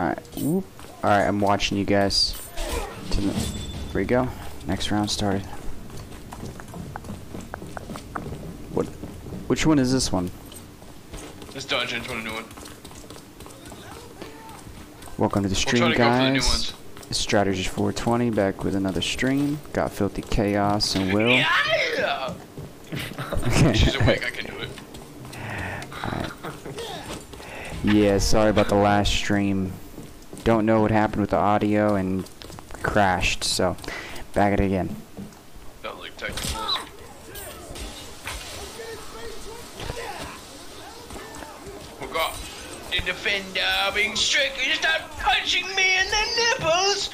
Alright, whoop. Alright, I'm watching you guys. To the, here we go. Next round started. What? Which one is this one? This dungeon's one a new one. Welcome to the We'll stream, to go for the guys. Strategist 420 back with another stream. Got Filthy Chaos and Will. Yeah! She's awake, I can do it. Yeah, sorry about the last stream. Don't know what happened with the audio and crashed, so back at it again. Not like technicals. We got the defender being strict. You start punching me in the nipples.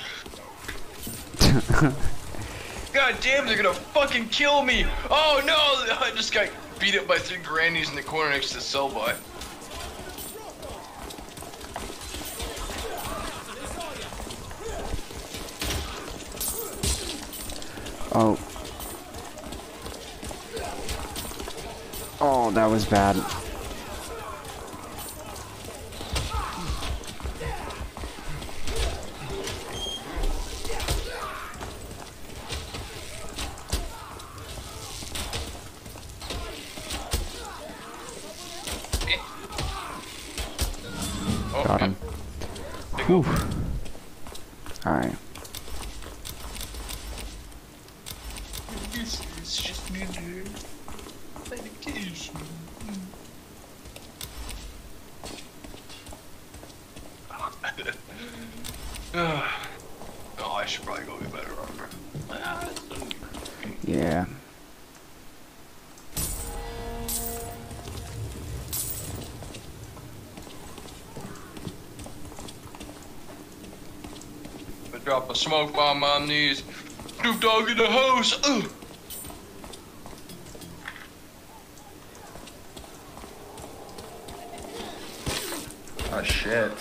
God damn, they're gonna fucking kill me. Oh no, I just got beat up by three grannies in the corner next to the cell by. Oh. Oh, that was bad. Smoke bomb on these. Snoop Dogg in the house. Ugh. Oh shit.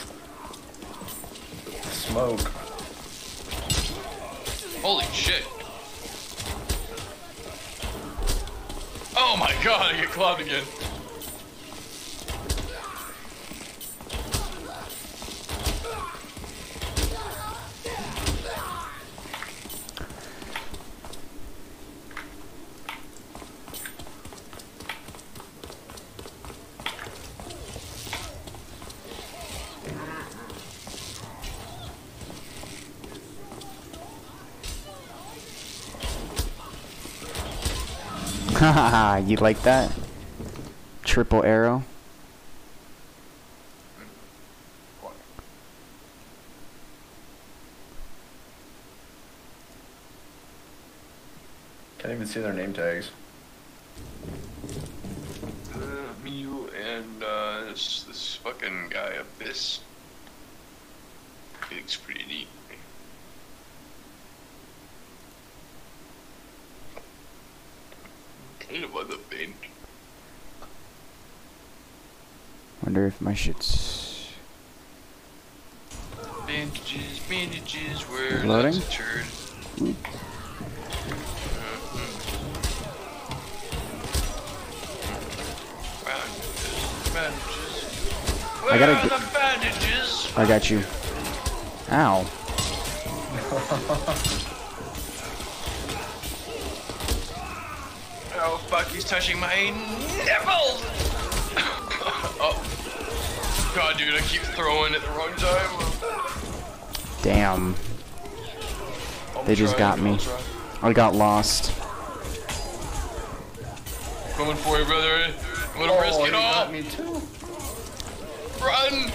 You like that? Triple arrow? Can't even see their name tags. Uh, Mew and uh, this, this fucking guy Abyss. He looks pretty neat. Kind of on the bench. Wonder if my shit's... Bandages, bandages, where Loading? Bandages, bandages. I gotta the bandages? I got you. Ow. Oh fuck, he's touching my nipples! oh. God, dude, I keep throwing at the wrong time. Damn. I'll They just got me. I'll try. I got lost. Coming for you, brother. I'm gonna risk oh, it you all. got me too. Run!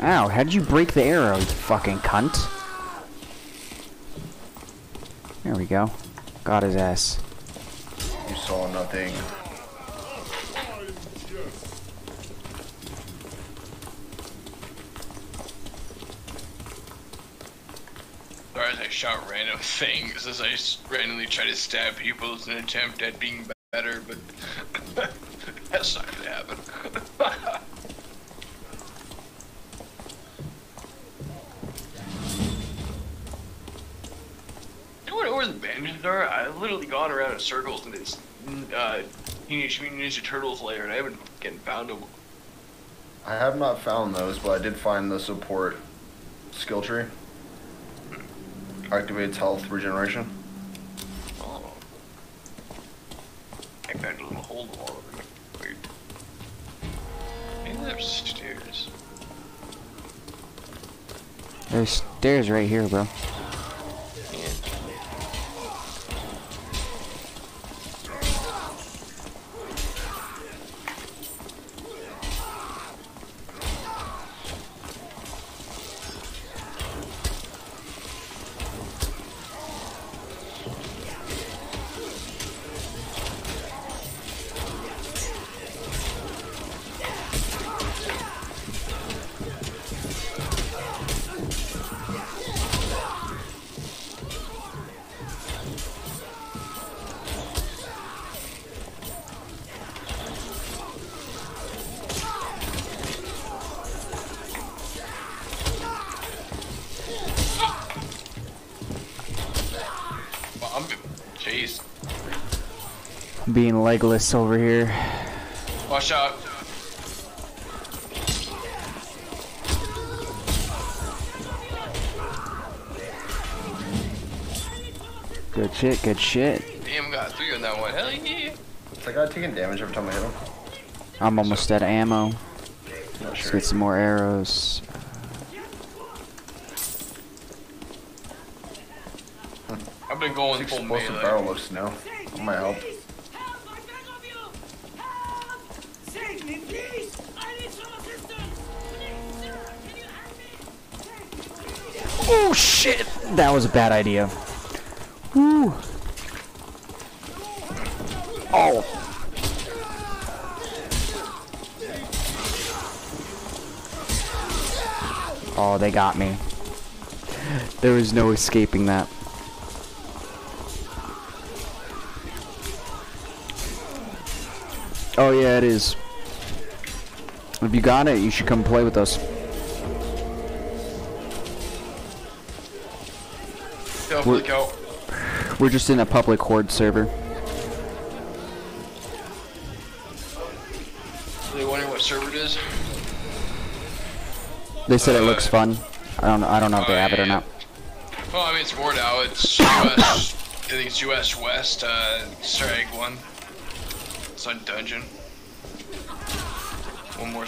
Ow, how'd you break the arrow, you fucking cunt? There we go. Got his ass. You saw nothing. Or as I random things as I randomly try to stab people as an attempt at being better, but that's not gonna happen. you know where the bandages are? I've literally gone around in circles in this uh, Teenage Mutant Ninja Turtles layer, and I haven't getting found them. I have not found those, but I did find the support skill tree. Activates health regeneration. Oh. I found a little hole in the wall over here. Weird. Maybe there's stairs. There's stairs right here, bro. Legless over here. Watch out. Good shit, good shit. Damn, got three on that one. Hell yeah. It's like I'm taking damage every time I hit him. I'm almost out of ammo. Not Let's sure. get some more arrows. I've been going It's full explosive melee. barrel of snow. That might help. That was a bad idea. Oh! Oh, they got me. There was no escaping that. Oh yeah, it is. If you got it, you should come play with us. We're-. We're just in a public horde server. Are they wondering what server it is? They said it Uh, looks fun. I don't. Know. I don't know if they have it or not. Well, I mean, it's more now. It's US. I think it's US West, uh, 1. It's on Dungeon. One more.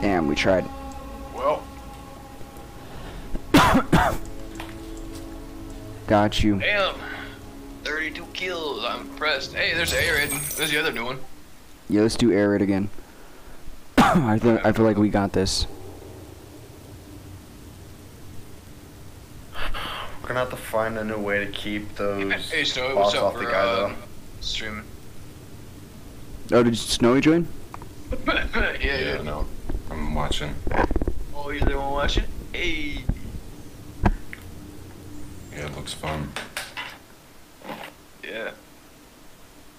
Damn, we tried. Got you. damn. 32 kills. I'm impressed. Hey, there's Arid. There's the other new one. Yeah, let's do Arid again. I feel. I feel like we got this. We're gonna have to find a new way to keep those Hey, Snowy, boss what's up off for the guy uh, though. streaming? Oh, did Snowy join? yeah, Yeah, yeah. no. I'm watching. Oh, you're the one watching? Hey. Yeah, it looks fun. Yeah.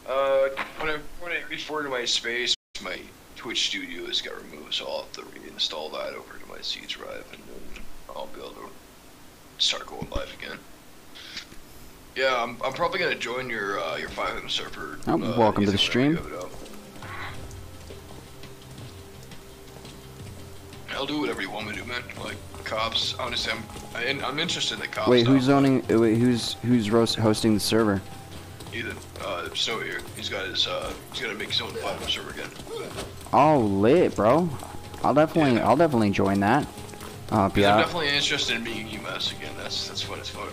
Uh, when I when I reformed my space, my Twitch studios got removed, so I'll have to reinstall that over to my C drive, and then I'll be able to start going live again. Yeah, I'm, I'm probably gonna join your uh, your FiveM server. Oh, uh, welcome to the stream. you have it up. I'll do whatever you want me to do, man. Like cops, honestly, I'm I'm interested in the cops. Wait, who's zoning? uh, Wait, who's who's hosting the server? Ethan, uh, Snow here. He's got his, uh, he's gonna make his own FiveM server again. Oh, lit, bro. I'll definitely. I'll definitely join that. You Because I'm definitely interested in being a EMS again. That's that's fun as fuck.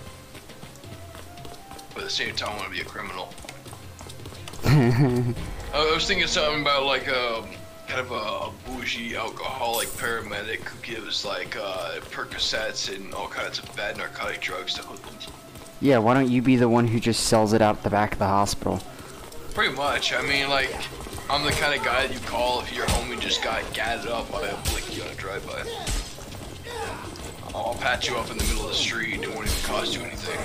But at the same time, I want to be a criminal. I I was thinking something about like um, kind of a bougie alcoholic paramedic who gives like uh, Percocets and all kinds of bad narcotic drugs to hoodlums. Yeah, why don't you be the one who just sells it out the back of the hospital? Pretty much. I mean, like, I'm the kind of guy that you call if your homie just got gadded up by a blicky on a drive-by. I'll patch you up in the middle of the street. It won't even cost you anything.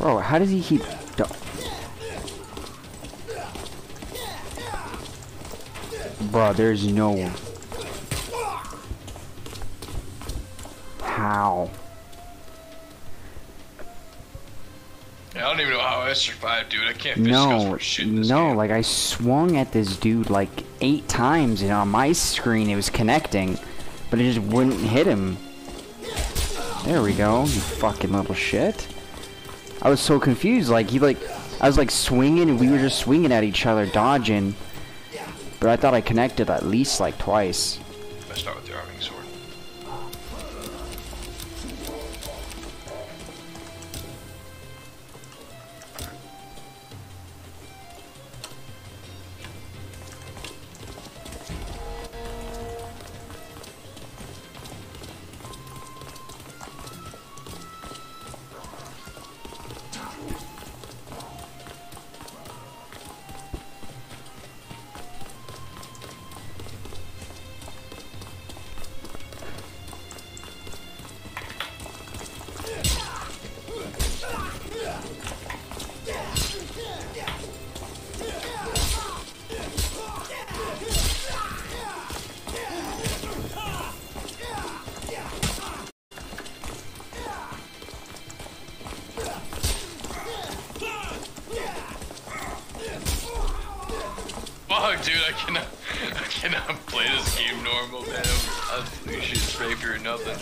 Bro, how does he keep... Bro, there's no... How? I don't even know how I survived, dude. I can't fish no, No, for shit no, game. like I swung at this dude like eight times and on my screen it was connecting, but it just wouldn't hit him. There we go, you fucking little shit. I was so confused, like he like, I was like swinging and we were just swinging at each other, dodging. But I thought I connected at least like twice. Start with Fuck, dude, I cannot, I cannot play this game normal, man. I'm, I'm you should scrape or nothing.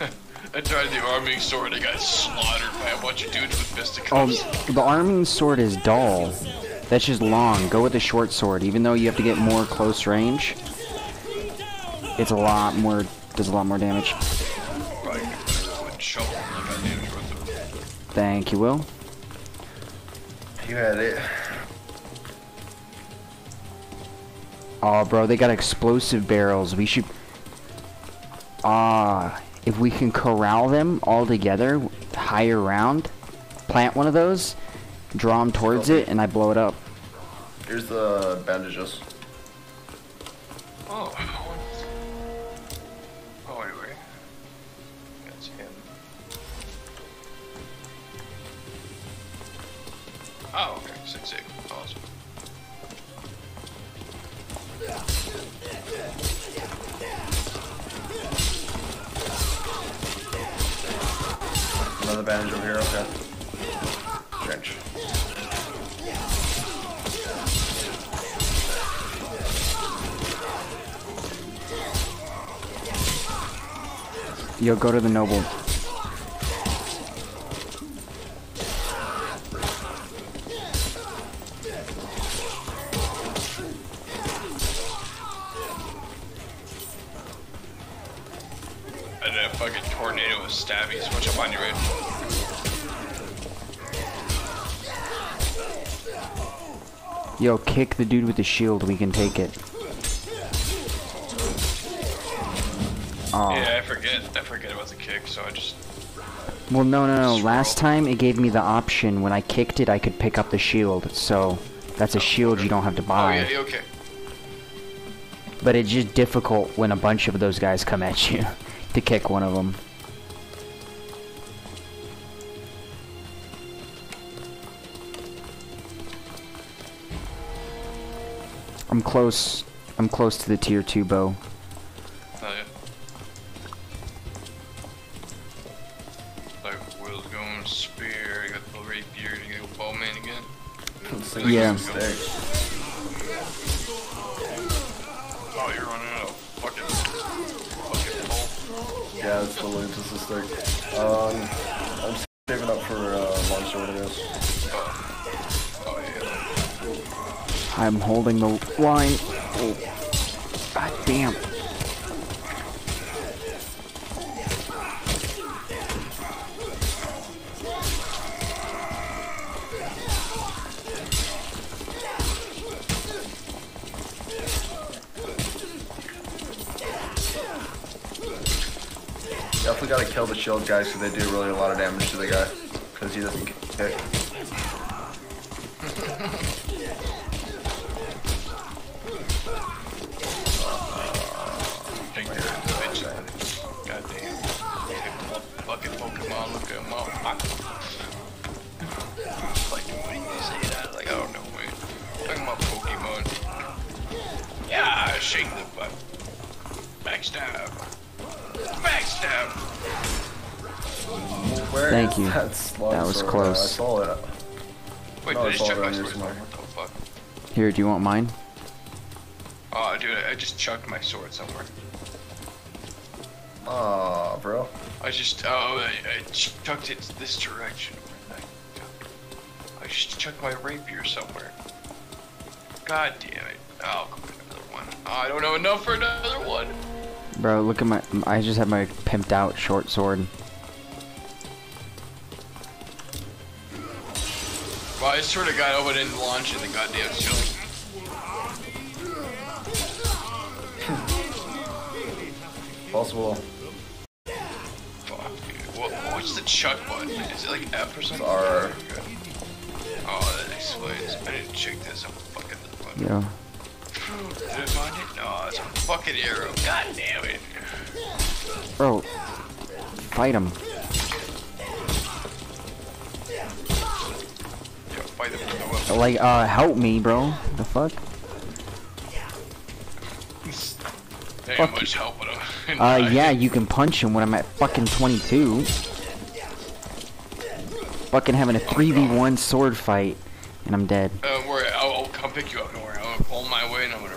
I tried the arming sword, I got slaughtered by a bunch of dudes with Oh, fisticuffs. the arming sword is dull. That's just long. Go with the short sword. Even though you have to get more close range, it's a lot more, does a lot more damage. Probably get better with shovel, like I damage with it. Thank you, Will. You had it. Oh, bro, they got explosive barrels. We should... Ah, if we can corral them all together, higher round, plant one of those, draw them towards it, and I blow it up. Here's the bandages. Oh. Oh, Yo, go to the noble. And a fucking tornado with stabbies. Watch up on your edge. Yo, kick the dude with the shield. We can take it. I forget. It was a kick, so I just. Well, no, no, no. Last time it gave me the option when I kicked it, I could pick up the shield. So that's a oh, shield you don't have to Oh, buy. yeah, yeah, okay. But it's just difficult when a bunch of those guys come at you to kick one of them. I'm close. I'm close to the tier 2 bow. Shield they do Here, do you want mine? Oh, dude, I just chucked my sword somewhere. Aw, bro. I just, oh, I, I chucked it this direction. I just chucked my rapier somewhere. God damn it. Oh, go get another one. Oh, I don't have enough for another one. Bro, look at my. I just have my pimped out short sword. Well, I swear to God, I didn't launch in the goddamn ceiling. Possible. Fuck, dude. What, what's the chuck button? Is it like F or something? R. Oh, that explains. I didn't check this. I'm fucking the know. Did I find it? No, it's a fucking arrow. God damn it. Bro, fight him. Like, uh, help me, bro. The fuck? Ain't Fuck much help with him. Uh, yeah, you can punch him when I'm at fucking 22. Fucking having a 3v1 sword fight, and I'm dead. Uh, worry, I'll, I'll come pick you up. Don't worry. I'm gonna pull my way and I'm gonna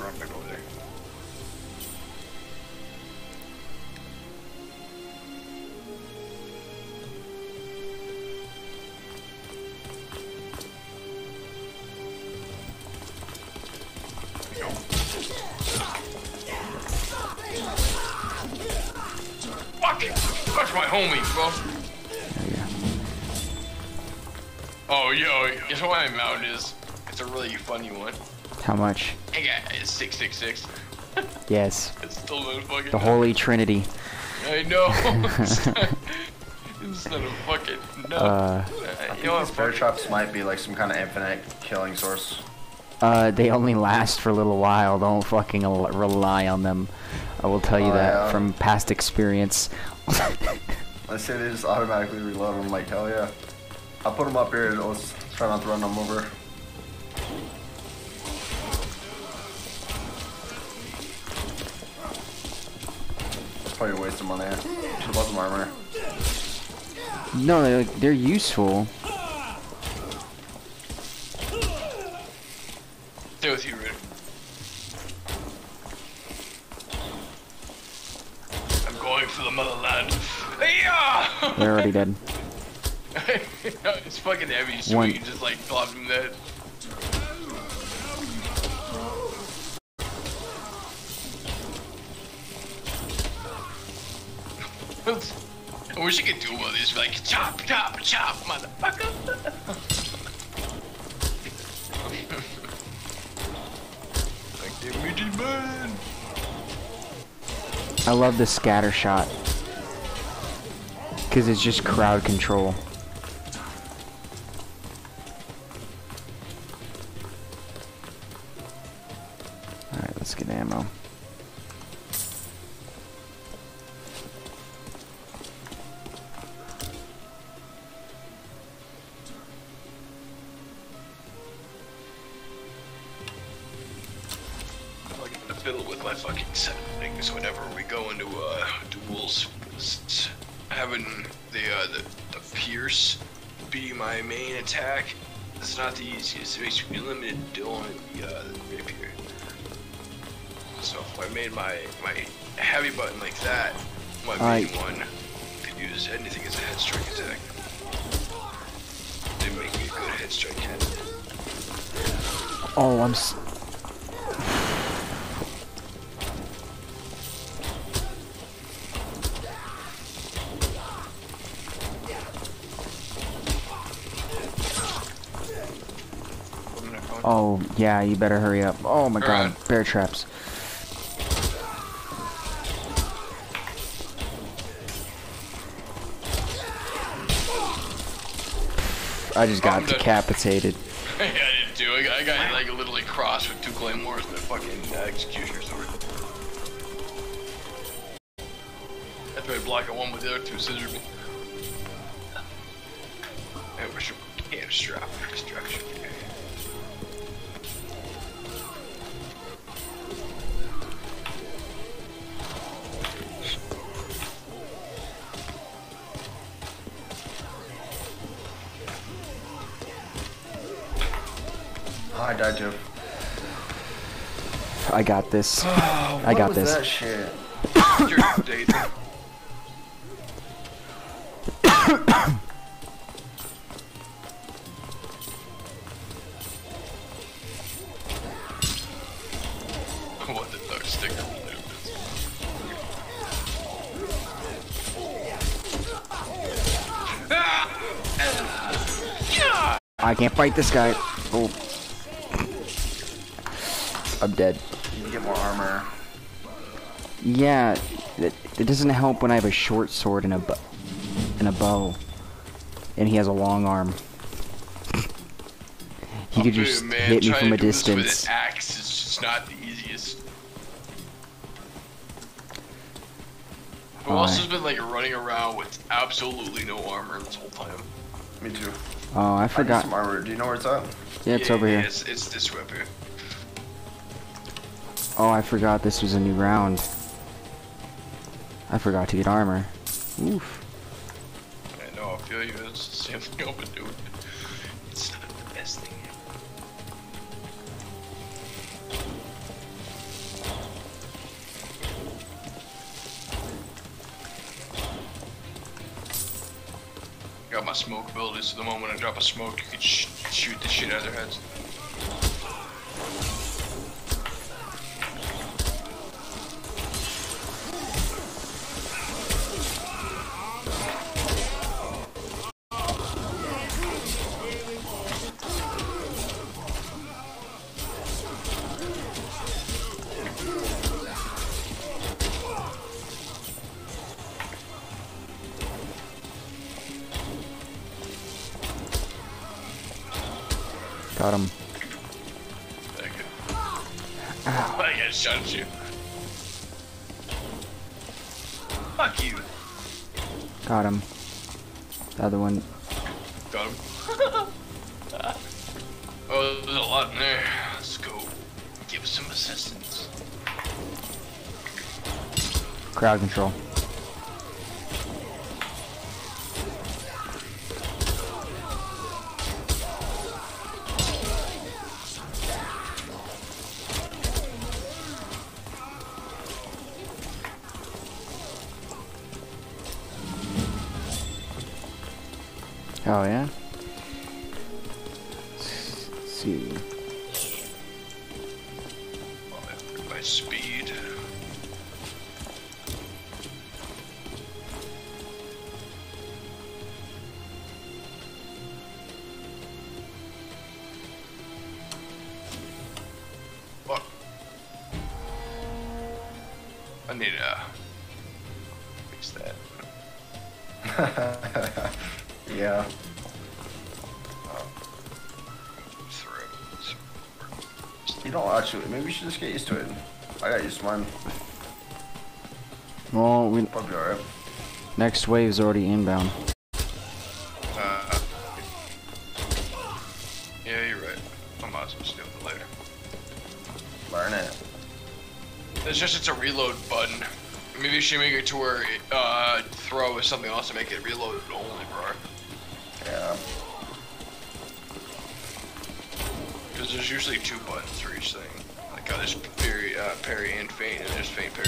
yo, guess what my mount is? It's a really funny one. How much? I got it's six six six. Yes. It's still no fucking. The Holy Trinity. I know. Instead of fucking no. Uh, you know what? These bear traps might be like some kind of infinite killing source. uh, they only last for a little while. Don't fucking al- rely on them. I will tell you Oh, that yeah. from past experience. Let's say they just automatically reload them. Like hell yeah. I'll put them up here. and Let's try not to run them over. Probably a waste of money. Should bought some armor. no, they're, like, they're useful. Stay with you, Rudy. I'm going for the motherland. Yeah! They're already dead. it's fucking heavy, sweet. One. You just like plopped him dead. I wish you could do one of these, like chop, chop, chop, motherfucker. like the midget man. I love the scatter shot. Because it's just crowd control. Let's get fiddle with my fucking settings whenever we go into uh, duels. Having the, uh, the the pierce be my main attack is not the easiest. It makes me limited the, uh, the rapier. So if I made my my heavy button like that, my main Alright. one could use anything as a head strike attack. They make me a good head strike head. Oh, I'm s- What am I going? Oh, yeah, you better hurry up. Oh my god, Alright. bear traps. I just got decapitated. yeah, I didn't do. I got, I got like literally crossed with two claymores and a fucking uh, executioner sword. I tried blocking one with the other two scissors. And we should can't strap for destruction. died, Jeff. I got this. Oh, I What got was this. that shit? You're updated. what the fuck sticker related I can't fight this guy. Oh. I'm dead. You can get more armor. Yeah, it, it doesn't help when I have a short sword and a bo- and a bow, and he has a long arm. he could just man, hit me from to a do this with distance. an axe is just not the easiest. Who else has been like running around with absolutely no armor this whole time? Me too. Oh, I I forgot. some armor. Do you know where it's at? Yeah, it's Yeah, over yeah, here. It's, it's this way up here. Oh, I forgot this was a new round. I forgot to get armor. Oof. I know, I feel you. It's the same thing I've been doing. It's not the best thing ever. Got my smoke ability, so the moment I drop a smoke, you can sh shoot the shit out of their heads. Crowd control. Need to fix that. Yeah. You don't actually. Maybe you should just get used to it. I got used to mine. Well, we, Probably alright. next wave's already inbound. Uh, yeah, you're right. I might as well just do it later. Learn it. It's just it's a reload button. Maybe you should make it to where uh, throw is something else to make it reload only, bro. Yeah. Because there's usually two buttons for each thing. Like uh, there's parry, uh, parry and feint, and there's feint parry.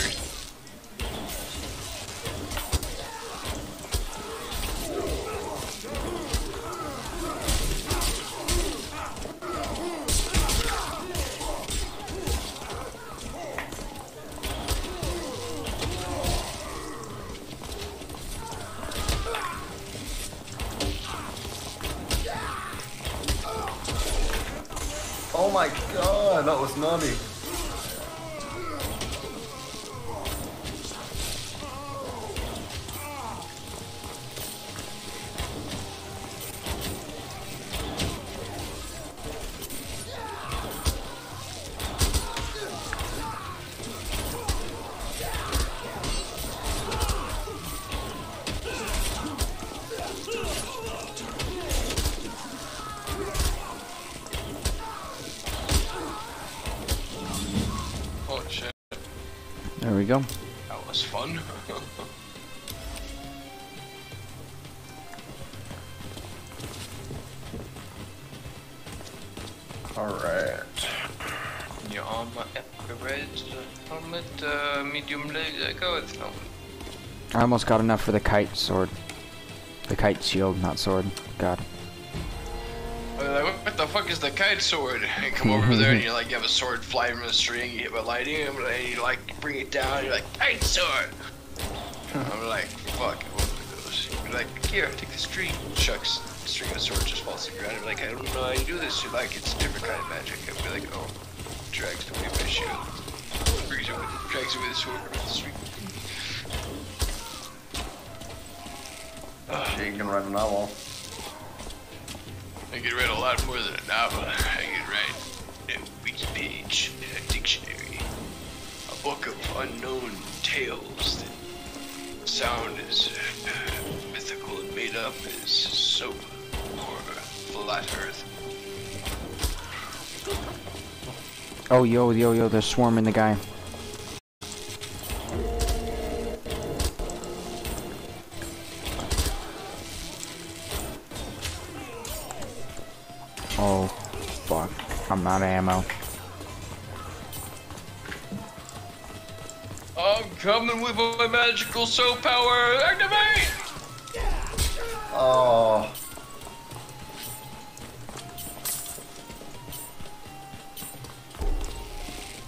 Almost got enough for the kite sword. The kite shield, not sword. God. What the fuck is the kite sword? And come over there and you like you have a sword fly from the string, you hit by lightning, and you like bring it down, you're like, kite sword! I'm like, fuck? You're like, here, take this string. Chucks, the string of the sword just falls to the ground. I'm like, I don't know how you do this. You're like, it's a different kind of magic. I'd be like, oh, drags away my shield. Drags away the sword. Sweet. Shit, you can write a novel. I can write a lot more than a novel. I can write a wiki page in a dictionary. A book of unknown tales that sound as uh, mythical and made up as soap or flat earth. Oh, yo, yo, yo, they're swarming the guy. Magical soap power. Activate! Oh.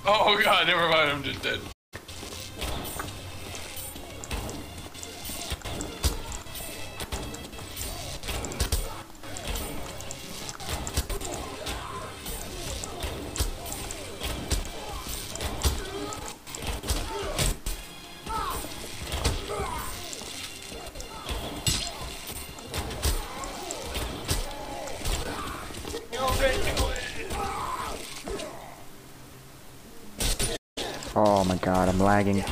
Oh god, never mind. I'm just dead. God, I'm lagging.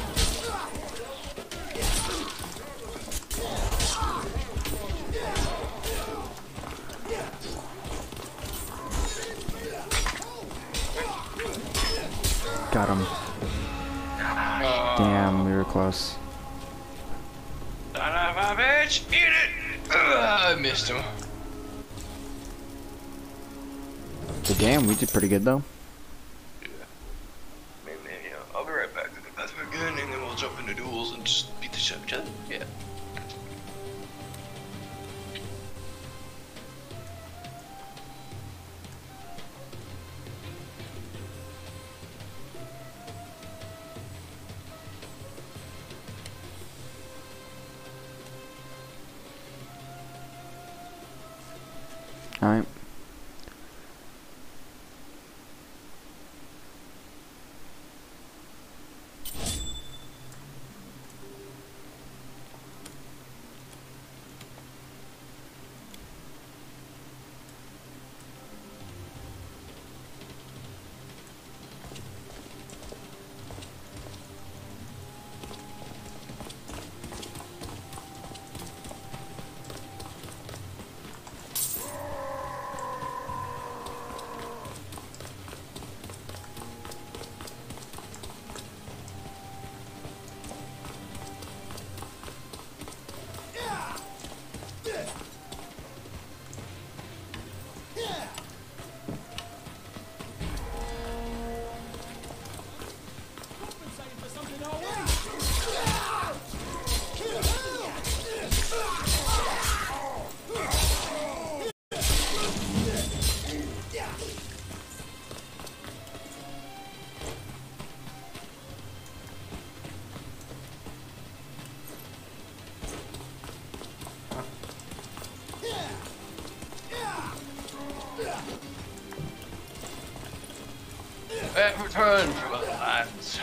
Return from other lands.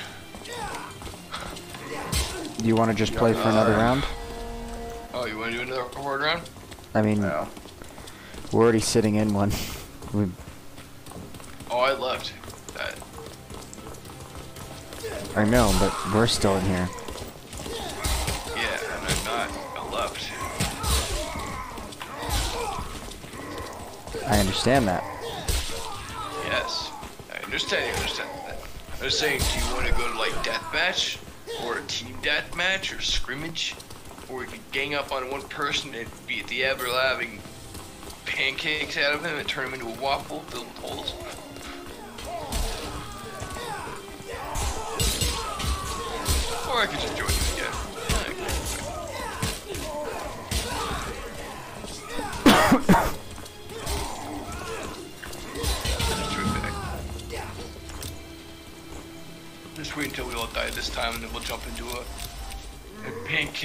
Do you want to just play for another round? Oh, you want to do another horde round? I mean, Yeah. we're already sitting in one. We, Oh, I left. That. I know, but we're still in here. Yeah, and I'm not. I left. I understand that. Yes. I understand was saying, do you want to go to like deathmatch? Or a team deathmatch? Or scrimmage? Or you could gang up on one person and beat the ever-loving pancakes out of him and turn him into a waffle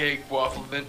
cake waffle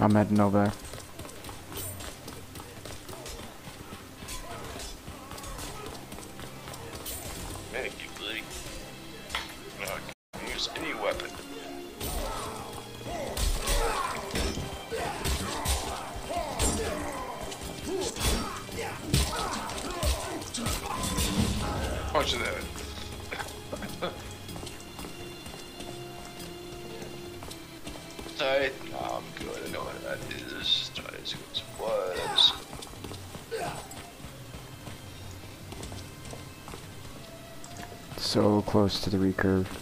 I'm heading over there. close to the recurve.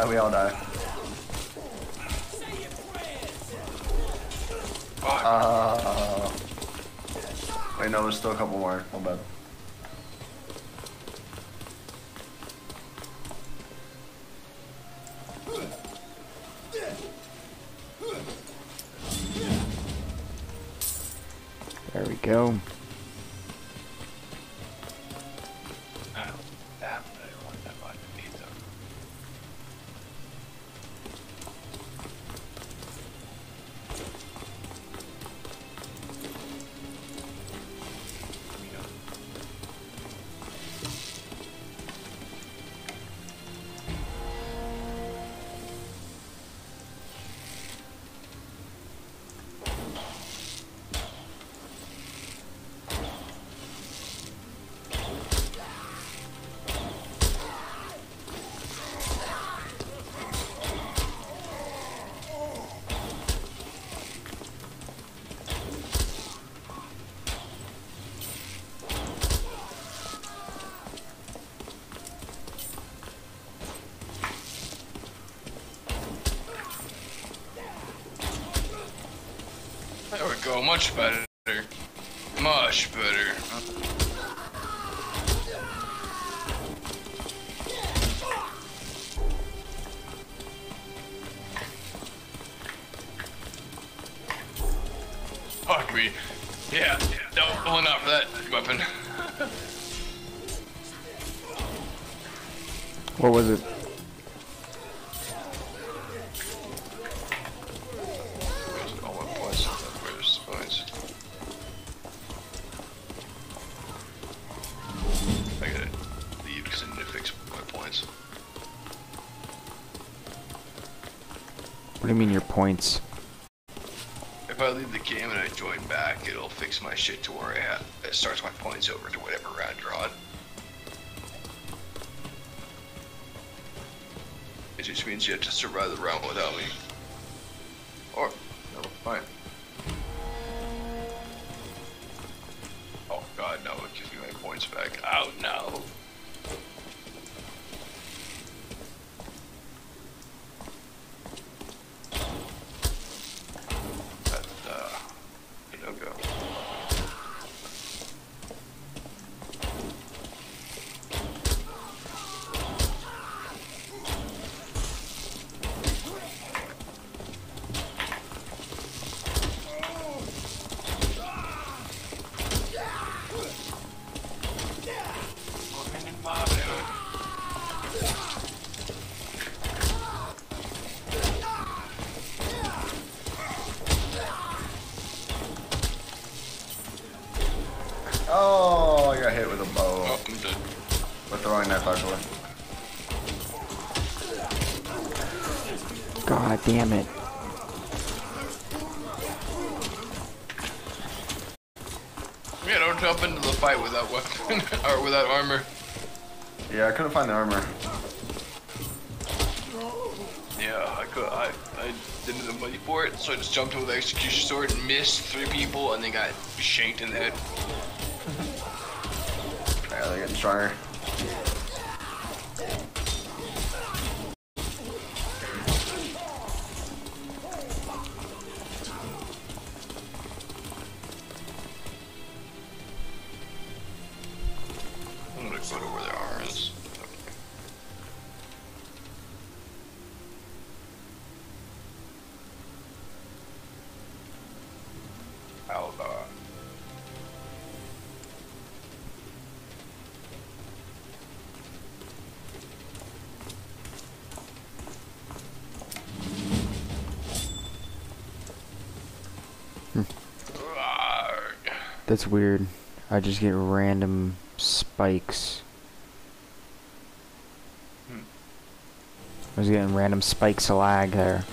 know, we all know. Ah. Uh, wait, no, there's still a couple more. Hold on. Much better. Shit to where I have, it starts my points over to whatever round you're on. It just means you have to survive the round without Yeah, I couldn't find the armor. Yeah, I could. I I didn't have the money for it, so I just jumped with the execution sword and missed three people, and then got shanked in the head. Yeah, they're getting stronger. That's weird. I just get random spikes. Hmm. I was getting random spikes of lag there.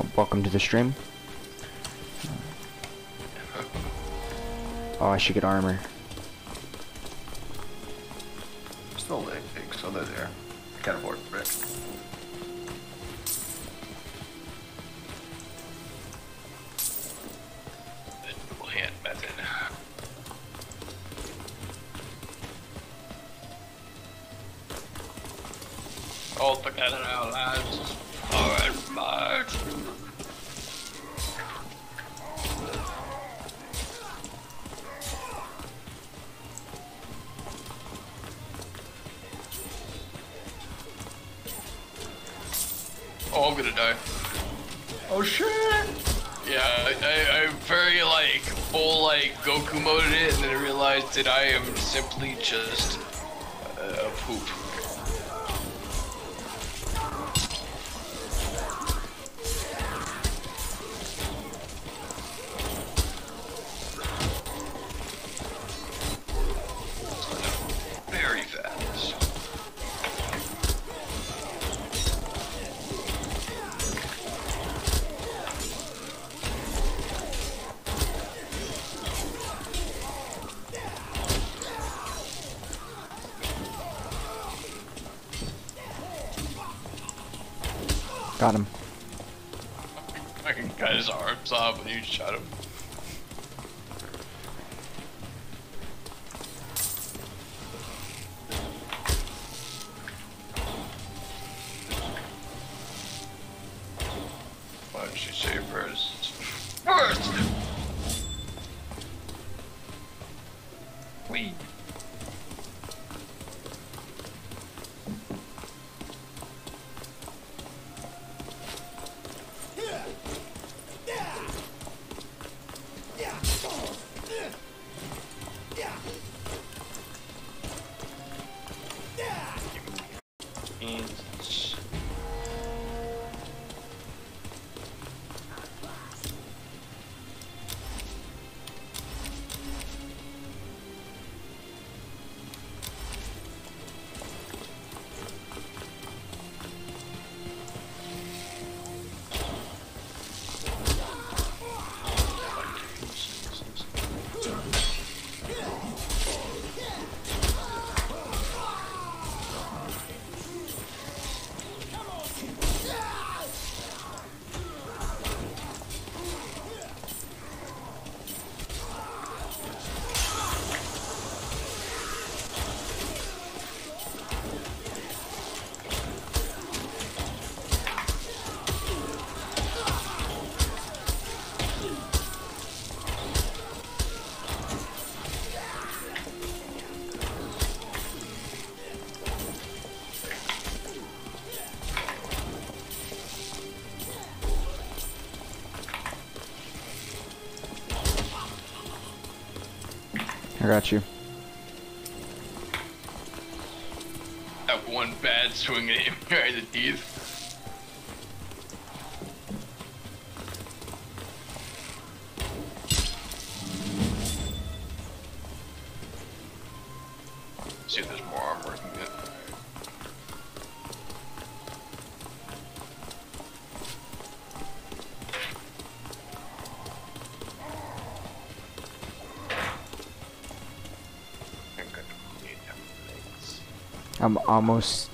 Oh, welcome to the stream. Oh, I should get armor. Simply got you. That one bad swing at him right in the teeth. Almost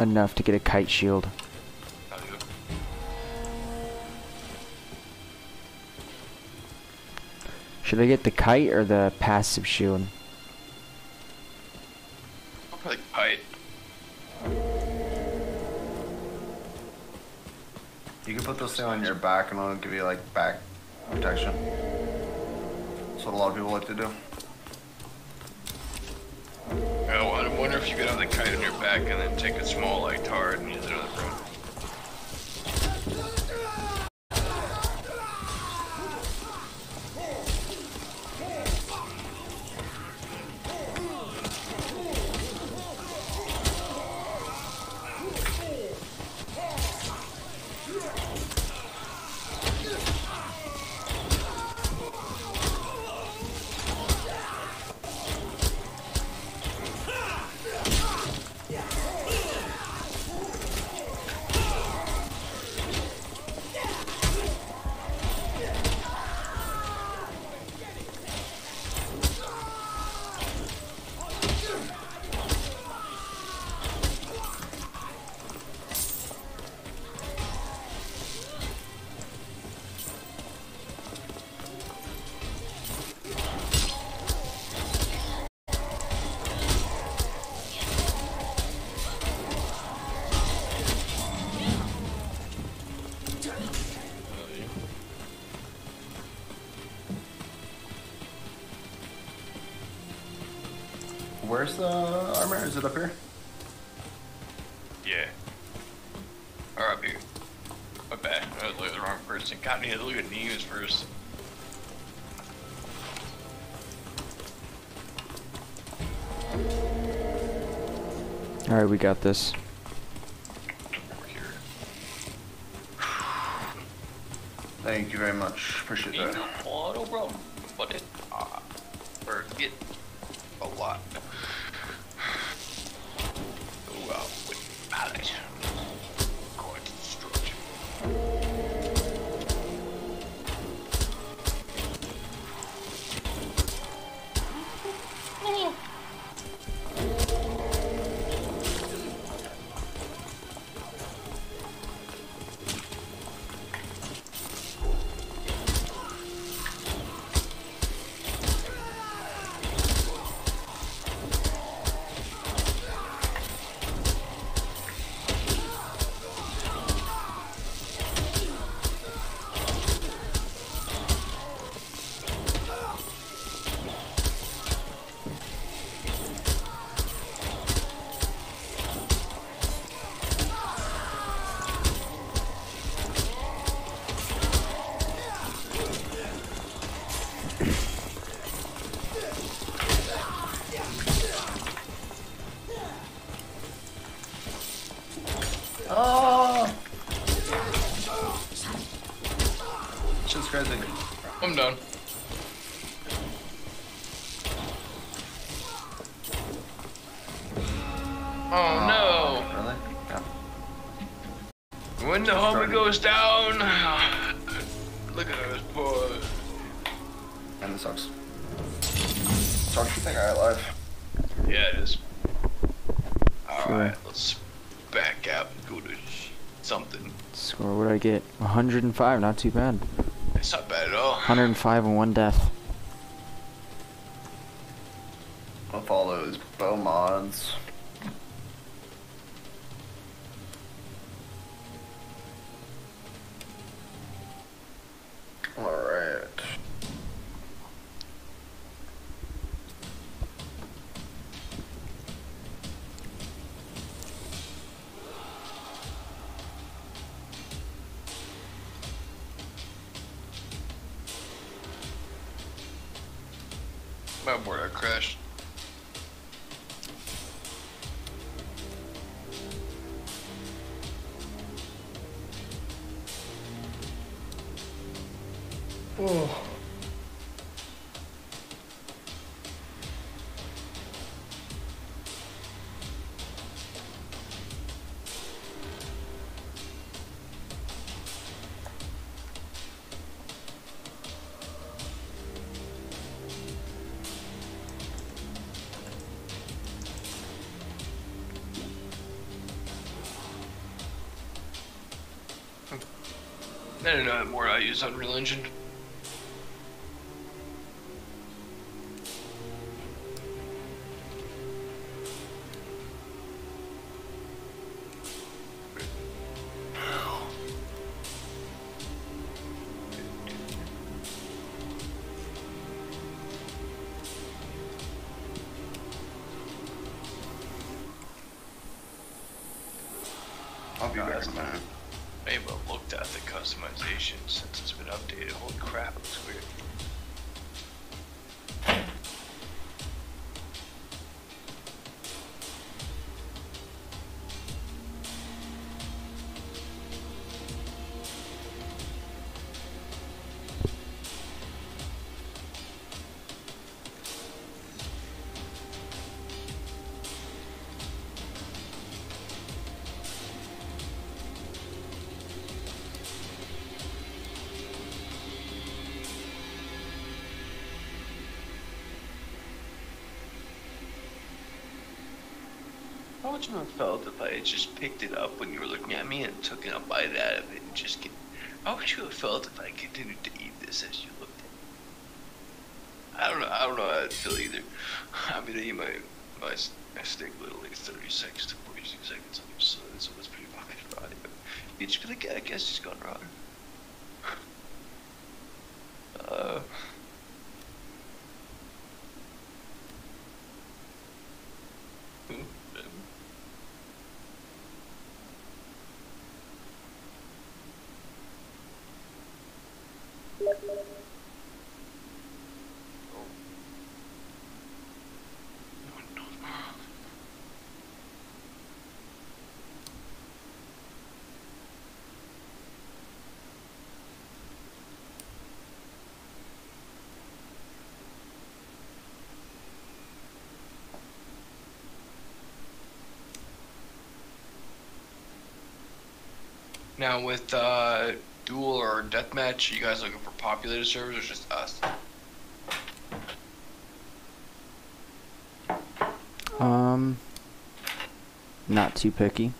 enough to get a kite shield. I'll do it. Should I get the kite or the pavise shield? I'll probably kite. You can put this thing on your back and it'll give you like back protection. That's what a lot of people like to do. Oh, I wonder on your back and then take a small like tard we got this. Thank you very much. Appreciate that. Goes down, look at us, boy. And this sucks. Sucks to think I alive. Yeah, it is. Sure. Alright, let's back out and go to something. Score, what did I get? 105, not too bad. It's not bad at all. 105 and one death. More Unreal Engine. If I just picked it up when you were looking at me and took a bite out of it and just get... How would you have felt if I continued to eat this as you looked at me? I don't know. I don't know how I'd feel either. I mean, I eat my, my, my steak literally 36 to 46 seconds on each side, so it's pretty fucking dry. But you'd just be like, yeah, I guess it's gone wrong. Uh... hmm, um, Now with uh, duel or deathmatch, you guys looking for populated servers or just us? Um, not too picky.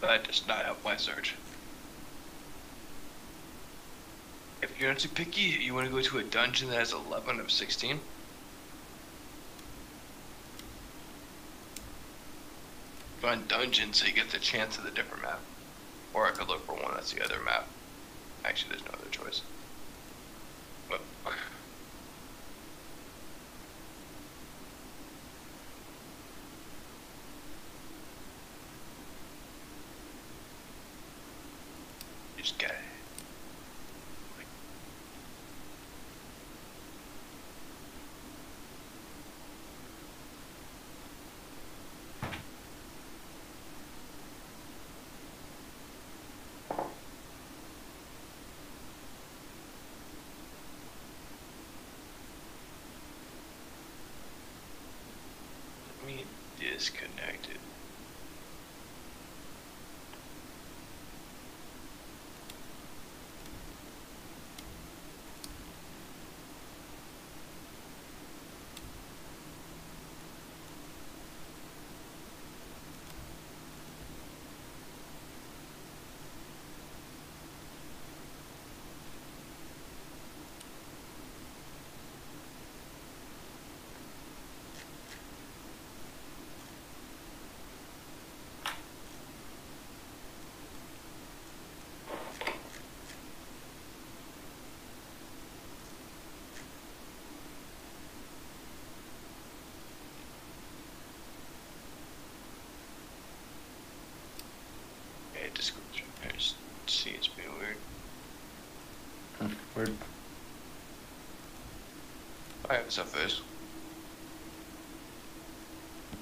That does not help my search. If you're not too picky, you want to go to a dungeon that has 11 of 16. Find dungeons so you get the chance of the different map. Or I could look for one that's the other map. Actually, there's no other choice. But, just get me disconnected. Okay, Discord. I just see it's being weird. Weird. Alright, what's up, Fizz?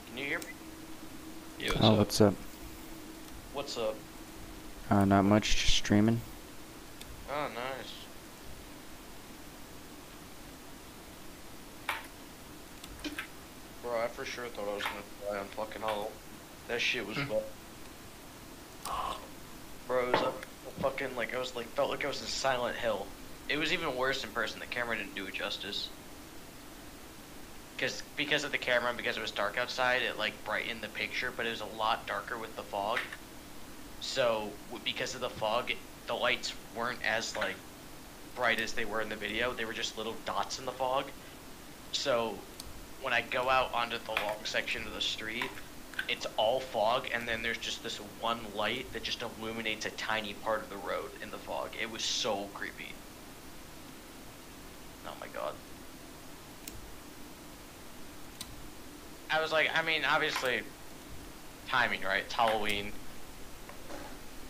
Can you hear me? Yeah, what's oh, up? what's up? What's up? Uh, not much. Just streaming. Oh, nice. Bro, I for sure thought I was gonna die on fucking Hollow. That shit was fu- Bro, it was up fucking like I was like felt like I was in Silent Hill. It was even worse in person. The camera didn't do it justice. Cause because of the camera and because it was dark outside, it like brightened the picture, but it was a lot darker with the fog. So because of the fog, the lights weren't as like bright as they were in the video. They were just little dots in the fog. So when I go out onto the long section of the street, it's all fog, and then there's just this one light that just illuminates a tiny part of the road in the fog. It was so creepy. Oh my god. I was like, I mean, obviously, timing, right? It's Halloween.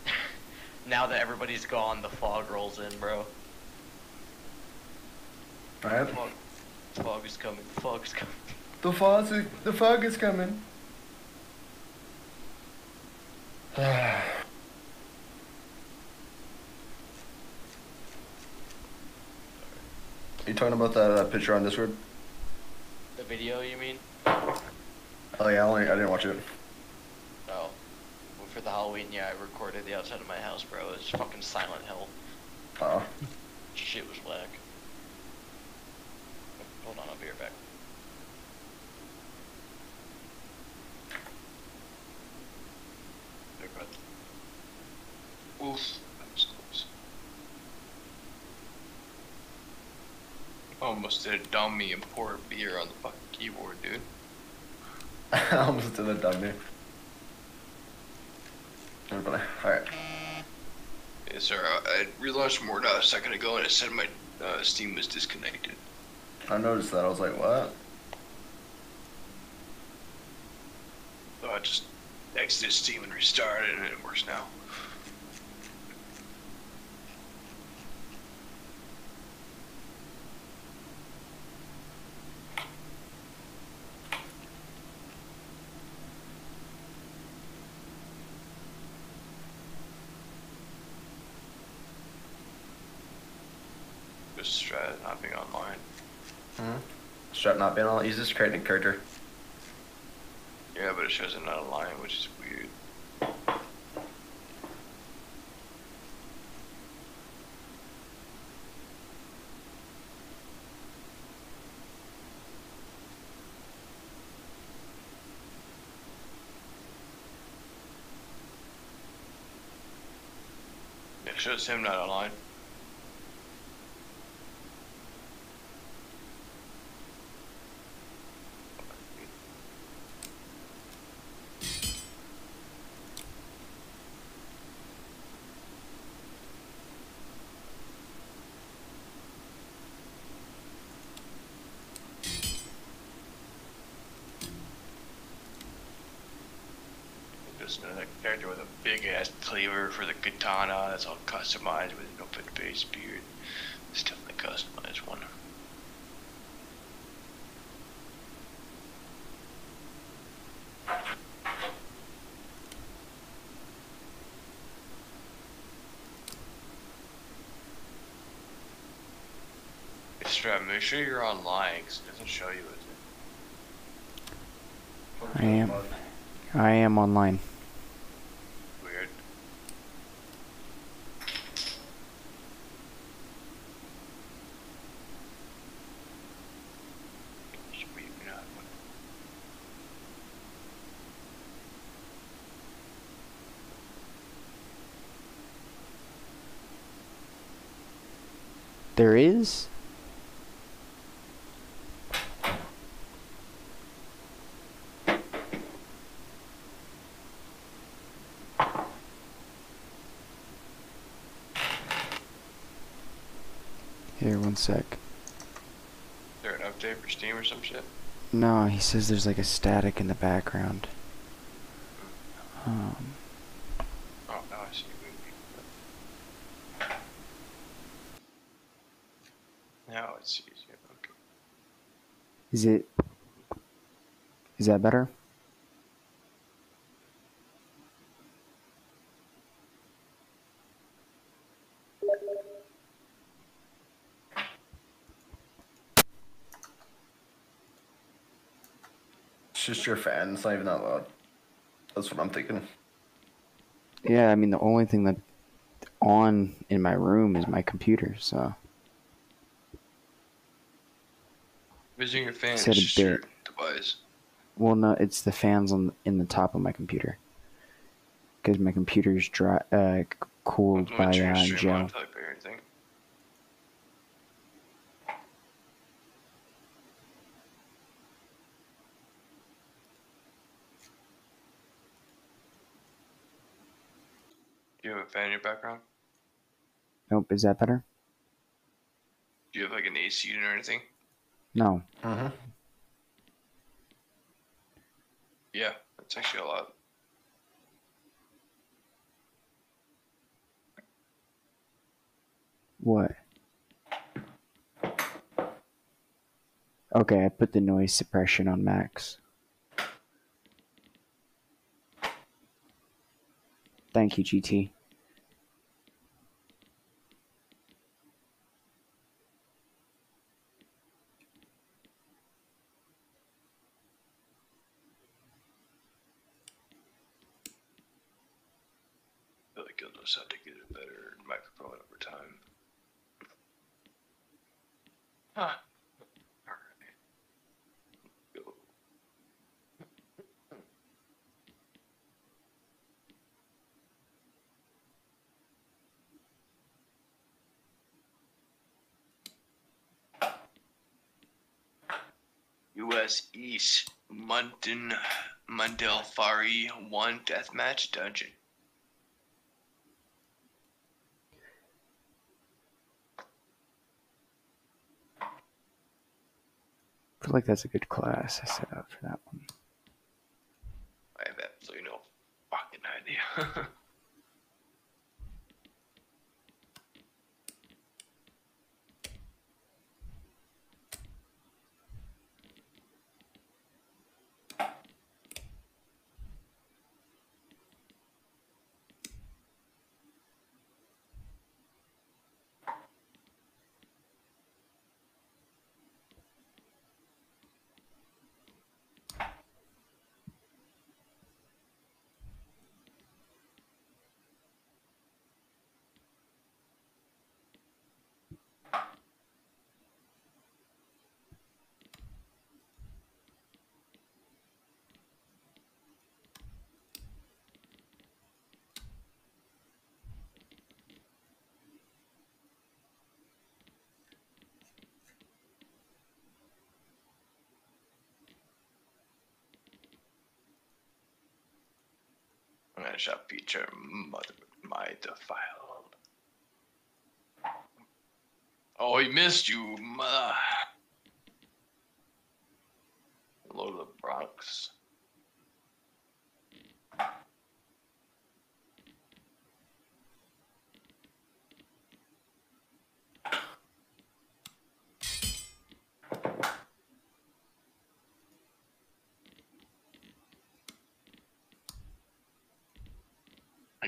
now that everybody's gone, the fog rolls in, bro. Alright. Fog, fog is coming. The Fog is coming. The fog is, the fog is coming. you talking about that uh, picture on Discord? The video, you mean? Oh yeah, I only I didn't watch it. Oh. Well, for the Halloween, yeah, I recorded the outside of my house, bro. It's fucking Silent Hill. Oh. Shit was whack. Hold on, I'll be right back. There, bud. Oof. That was close. Almost did a dummy and pour beer on the fucking keyboard, dude. I almost did a dummy. Everybody. Alright. Sir. I I relaunched Mord a second ago and it said my uh, Steam was disconnected. I noticed that. I was like, what? So I just exited Steam and restarted and it works now. shows Strat not being online. Strap not being on. He's just creating character. Yeah, but it shows him not online, which is weird. It shows him not online. Just another character with a big ass cleaver for the katana that's all customized with an open face beard. It's definitely a customized one. Make sure you're online 'cause it doesn't show you, is it? I am. I am online. Weird. Sweet, you're not- There is? Here, one sec. Is there an update for Steam or some shit? No, he says there's like a static in the background. Um, Oh, now I see. Now it sees you. Okay. is it? Is that better? It's just your fan. It's not even that loud. That's what I'm thinking. Yeah, I mean the only thing that on in my room is my computer, so Visiting your fan Said is a just your bit. device. well no, it's the fans on in the top of my computer. Cuz my computer's dry uh cooled by turn uh, your stream on gel. type or anything. Do you have a fan in your background? Nope, is that better? Do you have like an AC unit or anything? No. Mm-hmm. Yeah, that's actually a lot. What? Okay, I put the noise suppression on max. Thank you, GT. I feel like you'll know how to get a better microphone over time. Huh. Alright. Go. U.S. East Muntin Mundelfari 1 Deathmatch Dungeon. I feel like that's a good class I set up for that one. I have absolutely no fucking idea. shop feature mother my defiled. Oh, he missed you, mother. Lord of the Bronx.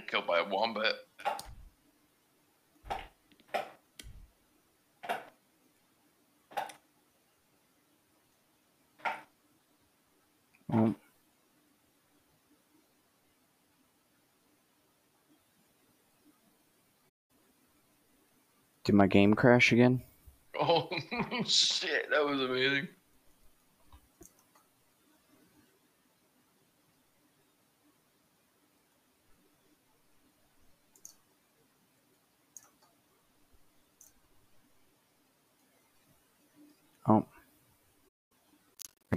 Killed by a wombat. Oh. Did my game crash again? Oh shit, that was amazing.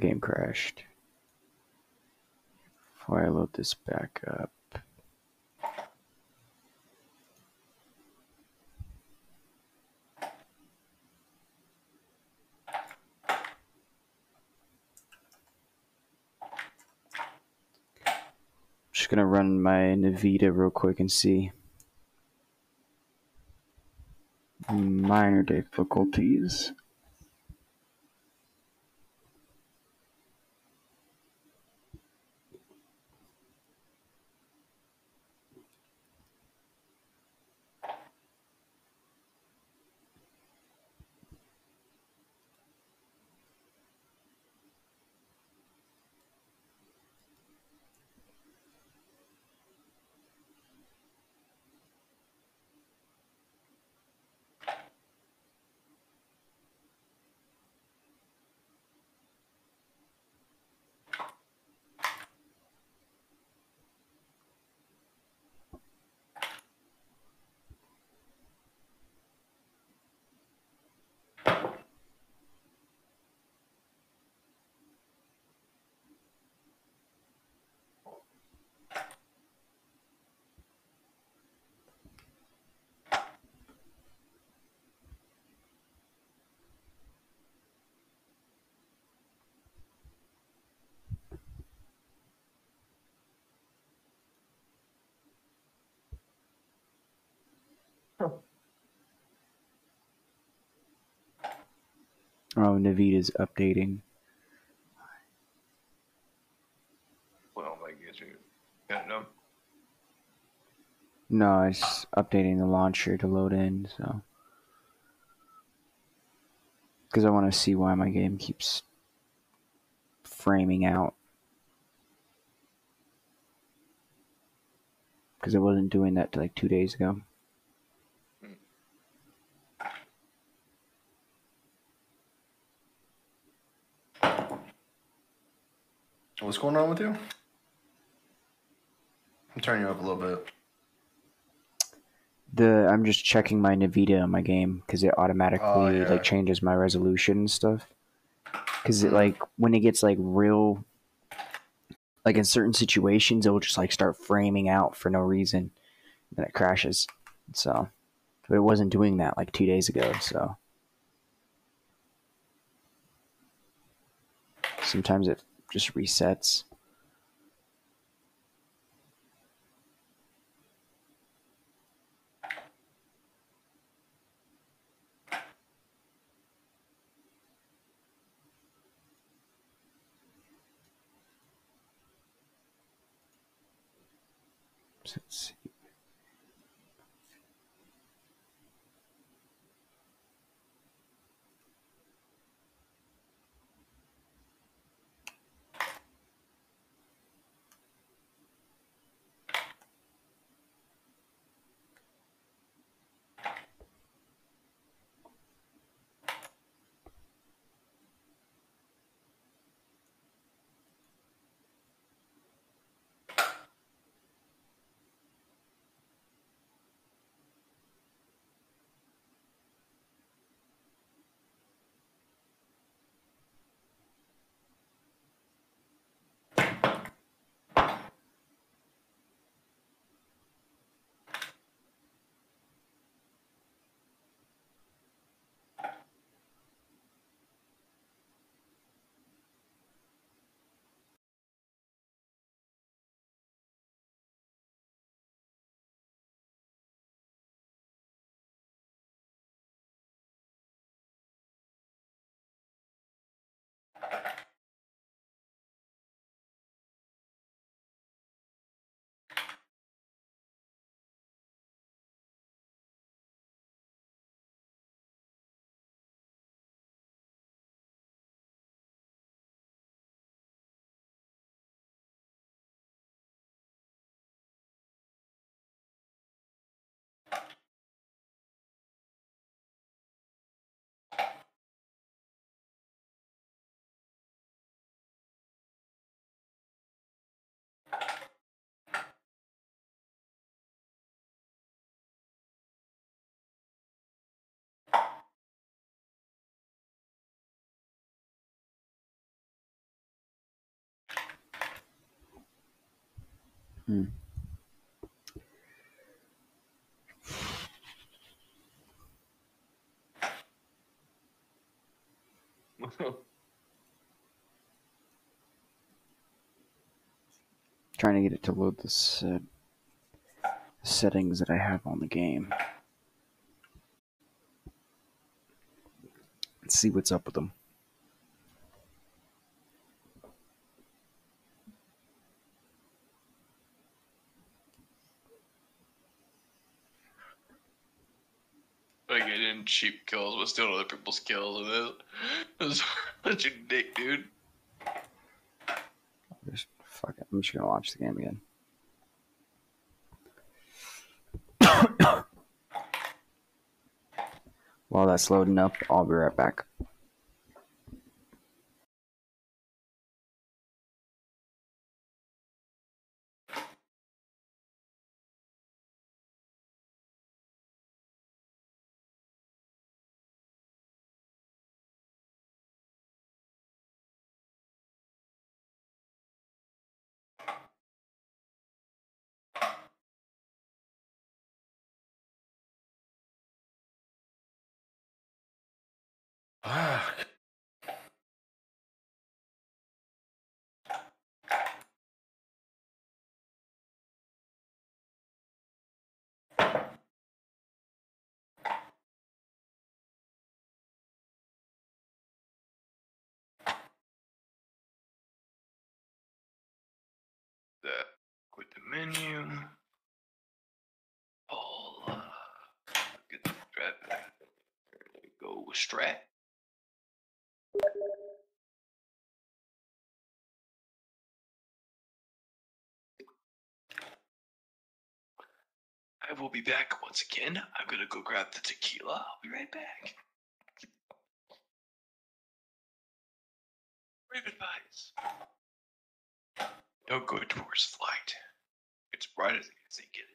Game crashed. Before I load this back up. Just gonna run my Nvidia real quick and see. Minor difficulties. Oh, Nvidia's updating. Well, I guess you got it up. No, it's updating the launcher to load in, so. Because I want to see why my game keeps framing out. Because it wasn't doing that like two days ago. What's going on with you? I'm turning you up a little bit. The I'm just checking my Nvidia on my game because it automatically Oh, yeah. like changes my resolution and stuff. Because it mm-hmm. like when it gets like real, like in certain situations, it will just like start framing out for no reason, and it crashes. So, but it wasn't doing that like two days ago. So sometimes it just resets. Let's see. Hmm. Trying to get it to load the set- settings that I have on the game. Let's see what's up with them. Like getting cheap kills, but stealing other people's kills, and it was such a dick, dude. Just fuck it. I'm just gonna watch the game again. While that's loading up, I'll be right back. That quit the menu. All uh, get the strat. You go with strat. I will be back once again. I'm gonna go grab the tequila. I'll be right back. Brave advice. Don't go towards the light. It's bright as they get it.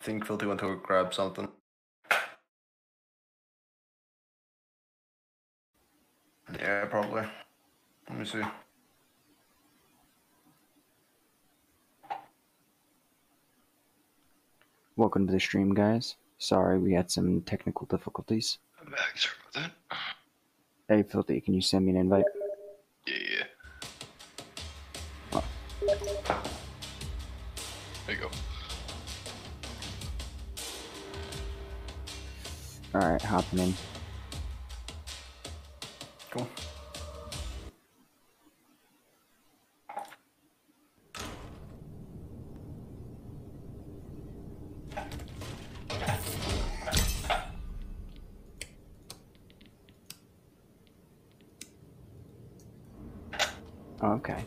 Think Filthy went to grab something. Yeah, probably. Let me see. Welcome to the stream, guys. Sorry, we had some technical difficulties. I'm back. Sorry about that. Hey, Filthy, can you send me an invite? Yeah, yeah. Oh. There you go. Alright, hopping in. Cool. Okay.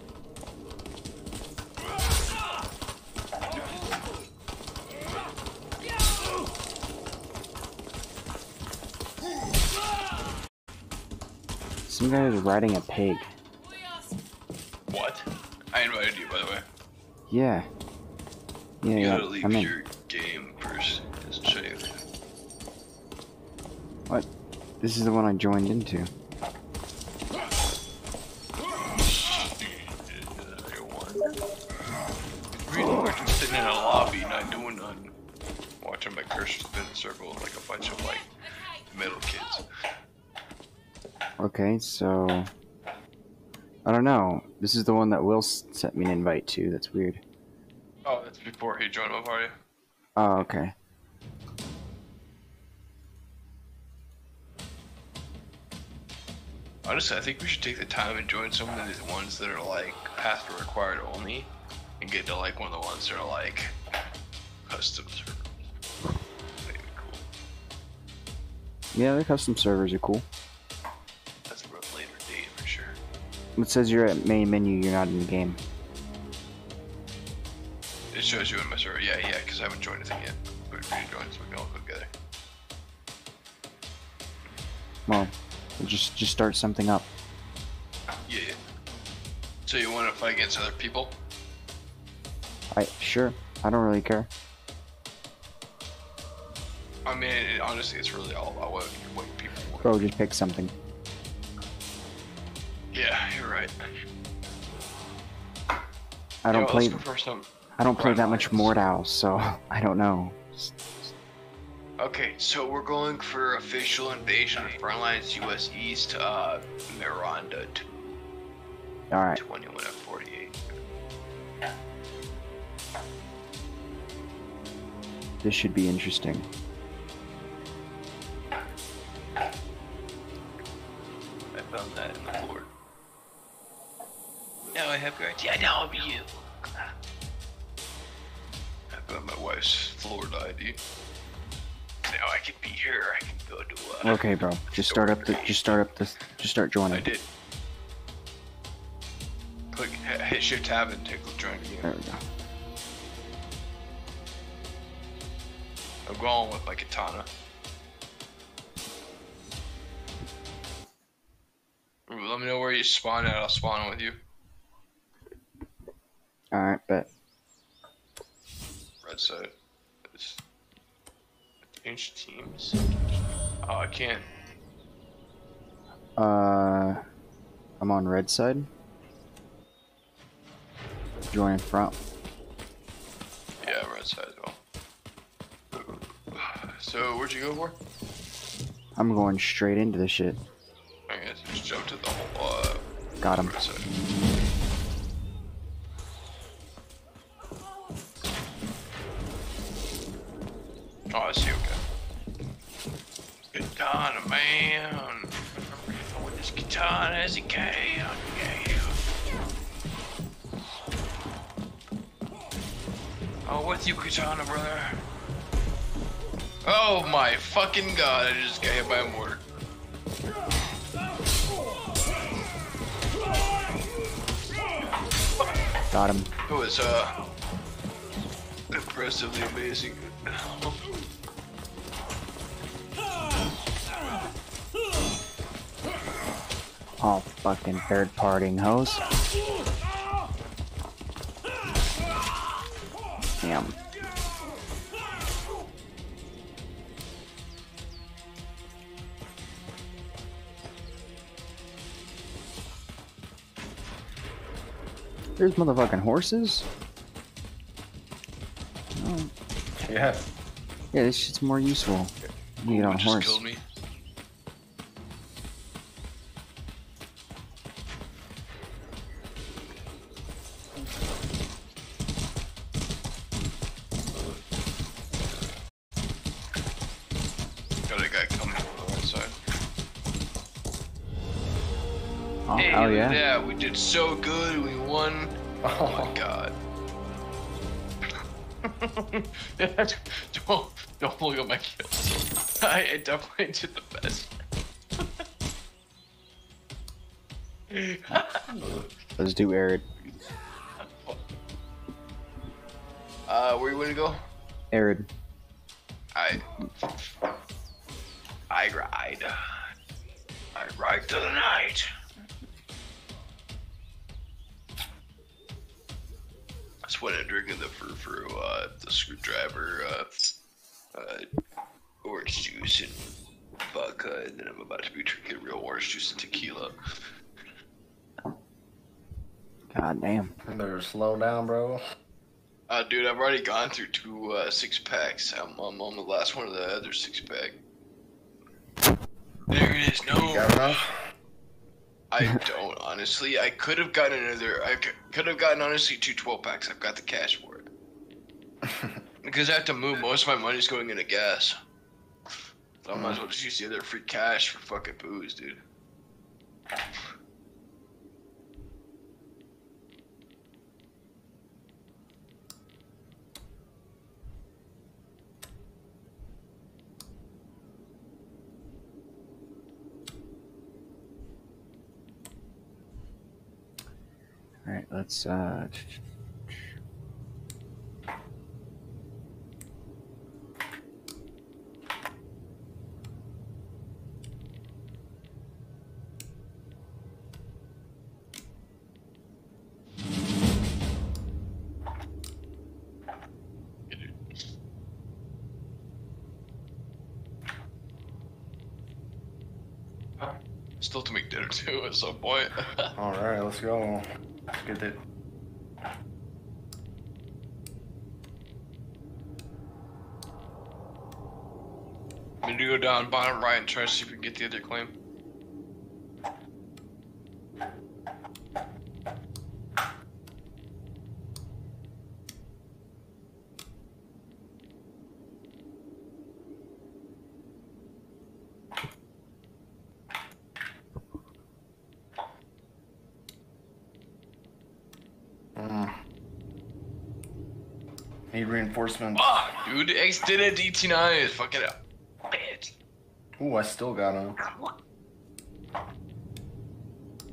Some guy is riding a pig. What? I invited you, by the way. Yeah. Yeah, You yeah. gotta leave I'm in. your game first. Doesn't show you. What? This is the one I joined into. Okay, so I don't know. This is the one that Will sent me an invite to. That's weird. Oh, that's before he joined my party. Oh, okay. Honestly, I think we should take the time and join some of the ones that are like password required only, and get to like one of the ones that are like custom servers. Cool. Yeah, the custom servers are cool. It says you're at main menu. You're not in the game. It shows you in my server. Yeah, yeah, because I haven't joined anything yet. But we join so we can all go together. Well, we'll just just start something up. Yeah. yeah. So you want to fight against other people? I sure. I don't really care. I mean, it, honestly, it's really all about what, what people want. Bro, just pick something. I don't Yo, play. for some- I don't play that much Grindlines. Mordhau, so I don't know. Okay, so we're going for official invasion of Frontlines US East, uh, Miranda to All right. 21 at 48. This should be interesting. I have your idea. Now I'm you. I found my wife's Florida ID. Now I can be here. I can go to. Uh, Okay, bro. Just start up the. Just start up the. Just start joining. I did. Click, hit shift tab and take join again. There again. we go. I'm going with my katana. Let me know where you spawn at. I'll spawn with you. All right, bet. Red side. It's change teams. Oh, I can't. Uh, I'm on red side. Join in front. Yeah, red side as well. So where'd you go for? I'm going straight into the shit. I guess just jump to the whole uh, Got him. Oh, I see. Okay. Katana, man. With this katana as he can. Yeah. Oh, with you, katana, brother. Oh my fucking god! I just got hit by a mortar. Got him. It was uh impressively amazing. Oh, fucking third partying hoes. Damn. There's motherfucking horses. Oh. Yeah. Yeah, this shit's more useful. You get on horse. Did so good. We won. Oh my god. don't, don't look at my kills. I, I definitely did the best. Let's do Arid. uh, where you wanna go? Arid. I. I ride. I ride to the night. When I'm drinking the frou frou, uh, the screwdriver, uh, uh, orange juice and vodka, and then I'm about to be drinking real orange juice and tequila. God damn. You better slow down, bro. Uh, dude, I've already gone through two uh, six packs. I'm, I'm on the last one of the other six pack. There it is. No. I don't honestly. I could have gotten another. I could have gotten honestly two 12 packs. I've got the cash for it. because I have to move. Most of my money's going into gas. So I might as mm. well just use the other free cash for fucking booze, dude. Alright, let's uh Still to make dinner too at some point. Alright, let's go. Get it. I'm gonna go down bottom right and try to see if we can get the other claim. Mm. Need reinforcements. Fuck, dude. X did a DT9 is fucking up. Bitch. Ooh, I still got him.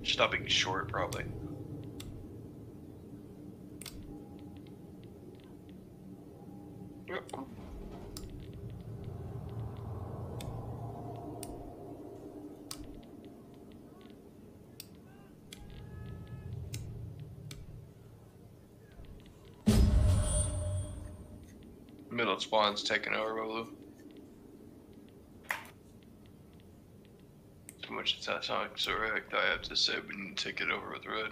Stop being short, probably. Middle spawn's taking over, Bolu. Too much attack so wrecked, I have to say we need to take it over with red.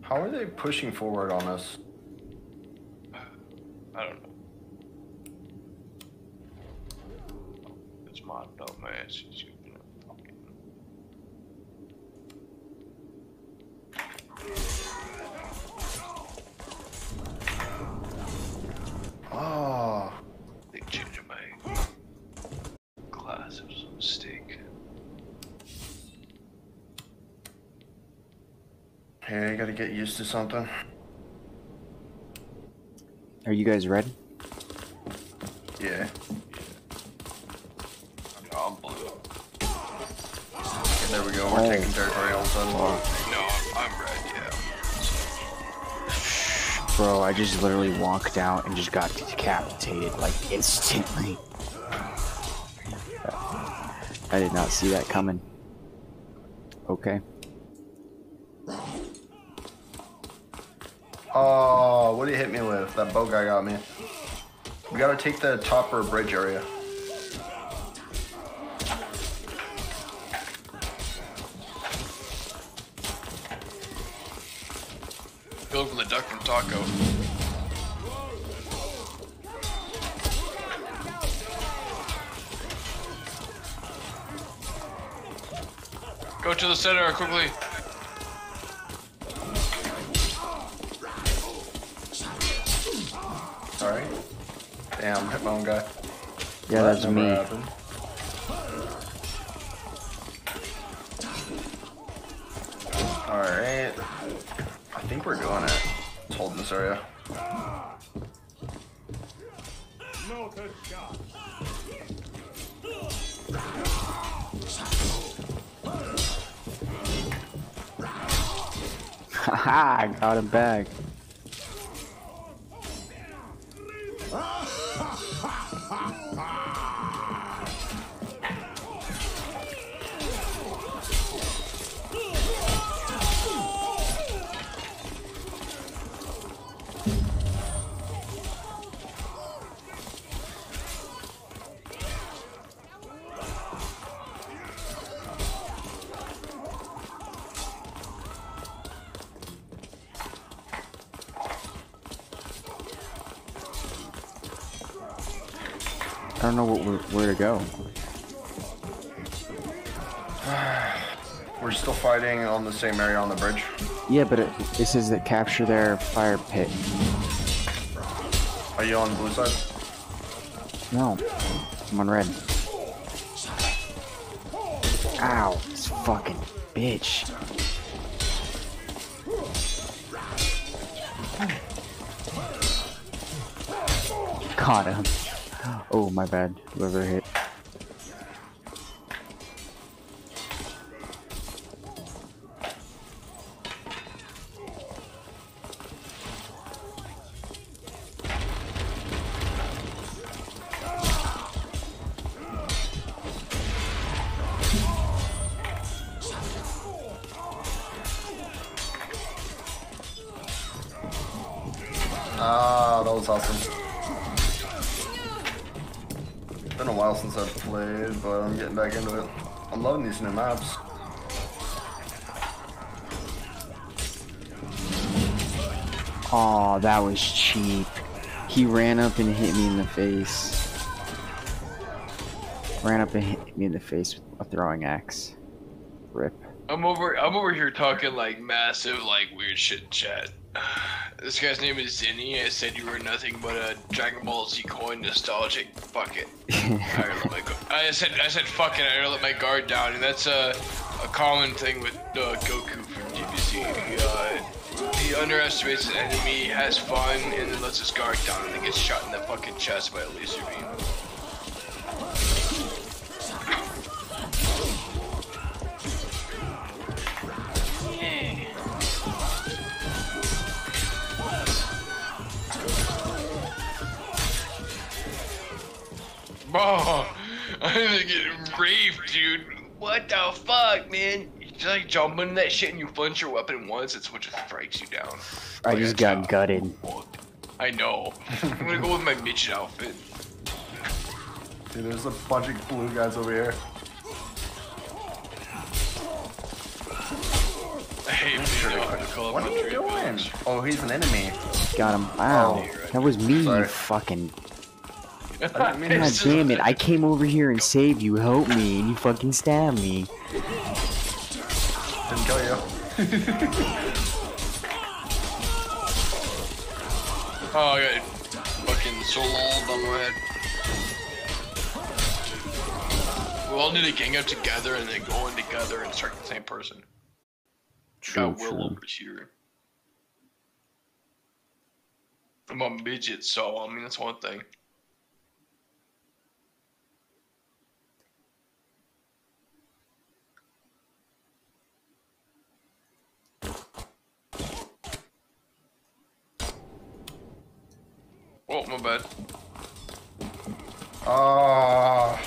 How are they pushing forward on us? I don't know. It's my dumb ass. It's, you know, fucking- Oh, They changed my class. It was a mistake. hey, I gotta get used to something. Are you guys ready? Yeah. I'm blue. Okay, there we go. We're Oh. taking territory all of a sudden. No, I'm, I'm red, yeah. Bro, I just literally walked out and just got decapitated like instantly. I did not see that coming. Okay. Oh, what did he hit me with? That bow guy got me. We gotta take the top or bridge area. Build from the duck from taco. Go to the center quickly. Damn, hit my own guy. Yeah, That that's me. happened. Alright. I think we're doing it. Let's hold this area. Haha, got him back. The same area on the bridge. Yeah, but it, it says that capture their fire pit. Are you on the blue side? No, I'm on red. Ow, this fucking bitch. Caught him. Oh, my bad. Whoever hit. Ah, that was awesome. It's Been a while since I've played, but I'm getting back into it. I'm loving these new maps. Aw, that was cheap. He ran up and hit me in the face. Ran up and hit me in the face with a throwing axe. Rip. I'm over. I'm over here talking like massive, like weird shit chat. This guy's name is Zinni. I said you were nothing but a Dragon Ball Z coin nostalgic. Fuck it. I, let my I said. I said fuck it. I gotta let my guard down, and that's a a common thing with uh, Goku from DBZ. He, uh, he underestimates his enemy, has fun, and then lets his guard down, and then gets shot in the fucking chest by a laser beam. Bro, I'm gonna get raped, dude. What the fuck, man? You just like jump into that shit and you punch your weapon once, it's what just strikes you down. I Like just got child. gutted. I know. I'm gonna go with my midget outfit. Dude, there's a bunch of blue guys over here. I hate being out in the Call of What are you doing? village. Oh, he's an enemy. Got him. Wow. Oh, that was me, sorry. you fucking. I mean God It's damn it. I came over here and saved you, help me, and you fucking stabbed me. Didn't kill you. Oh, I got fucking so long on my head. We all need to gang up together and then go in together and start the same person. True, got Will true. over here. I'm a midget, so I mean that's one thing. Oh, my bad. Ah. Uh...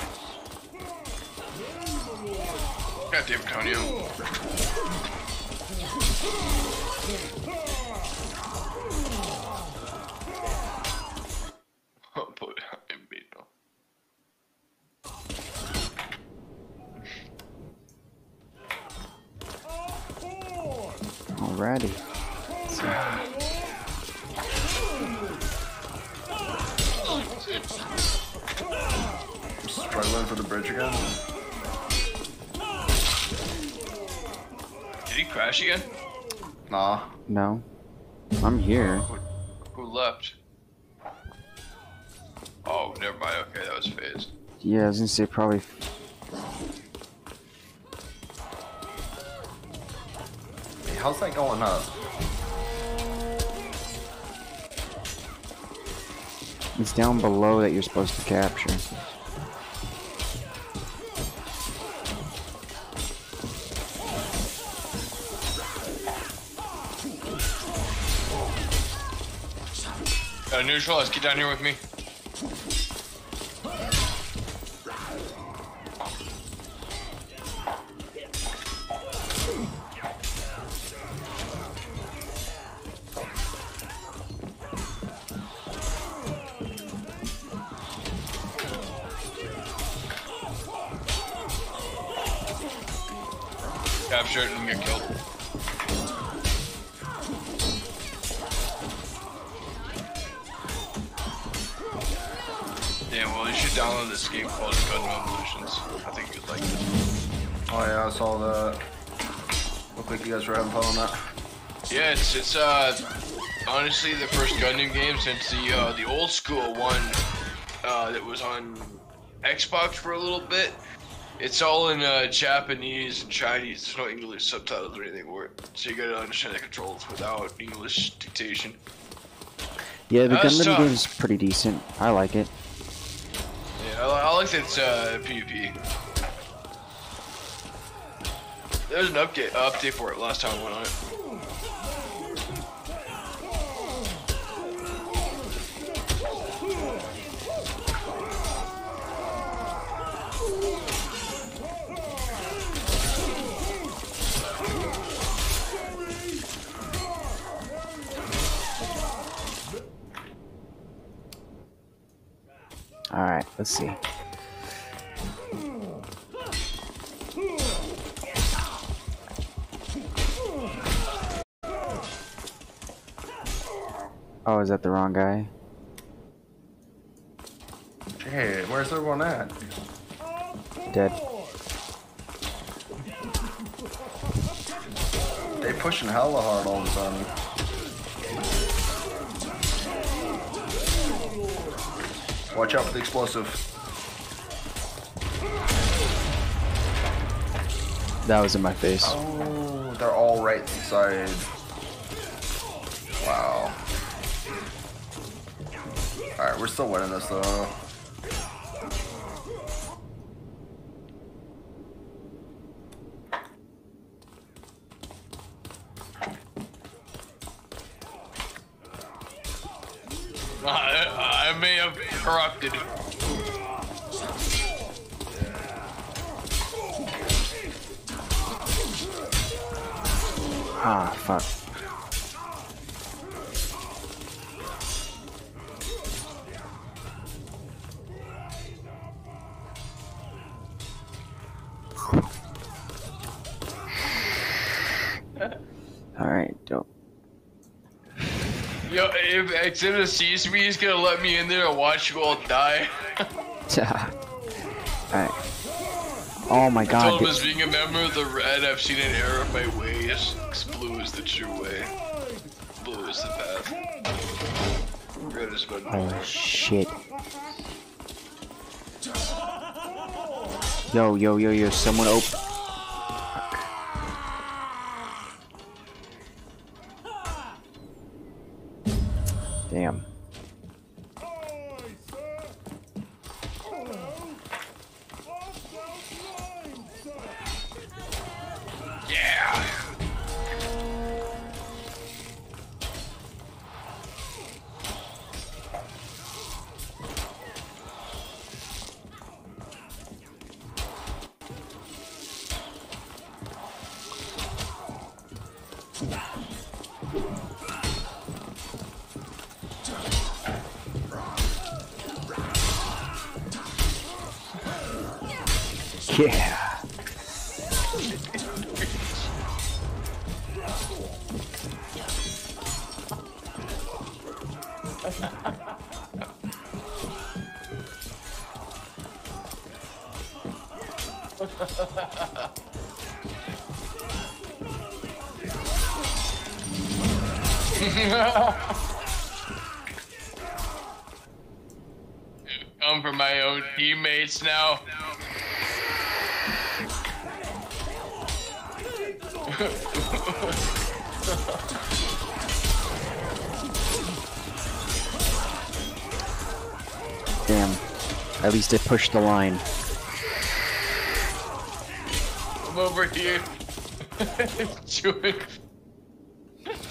God damn Tonio. Oh, Alrighty. So for the bridge again. Did he crash again? Nah. No. I'm here. Who, who left? Oh, never mind. Okay, that was phased. Yeah, I was gonna say probably. Hey, how's that going up? It's down below that you're supposed to capture. Uh, neutral, let's get down here with me. Capture it and get killed. Download this game called Gun Revolutions. I think you'd like it. Oh yeah, I saw that. Looked like you guys were having fun on that. Yeah, it's it's uh honestly the first Gundam game since the uh, the old school one uh, that was on Xbox for a little bit. It's all in uh, Japanese and Chinese. There's no English subtitles or anything for it, so you gotta understand the controls without English dictation. Yeah, the That's Gundam tough. game's pretty decent. I like it. That it's uh, PvP. There's an update update for it last time I went on it. Let's see. Oh, is that the wrong guy? Hey, where's everyone at? Dead. They pushing hella hard all of a sudden. Watch out for the explosive. That was in my face. Oh, they're all right inside. Wow. Alright, we're still winning this though. Corrupted. Ah, fuck. If Exhibit sees me, he's gonna let me in there and watch you all die. Alright. Oh my I god. told him as being a member of the Red, I've seen an error of my ways. Blue is the true way. Blue is the path. Red is good. Oh shit. Yo, yo, yo, yo, someone open. Damn. Come for my own teammates now. At least it pushed the line. I'm over here.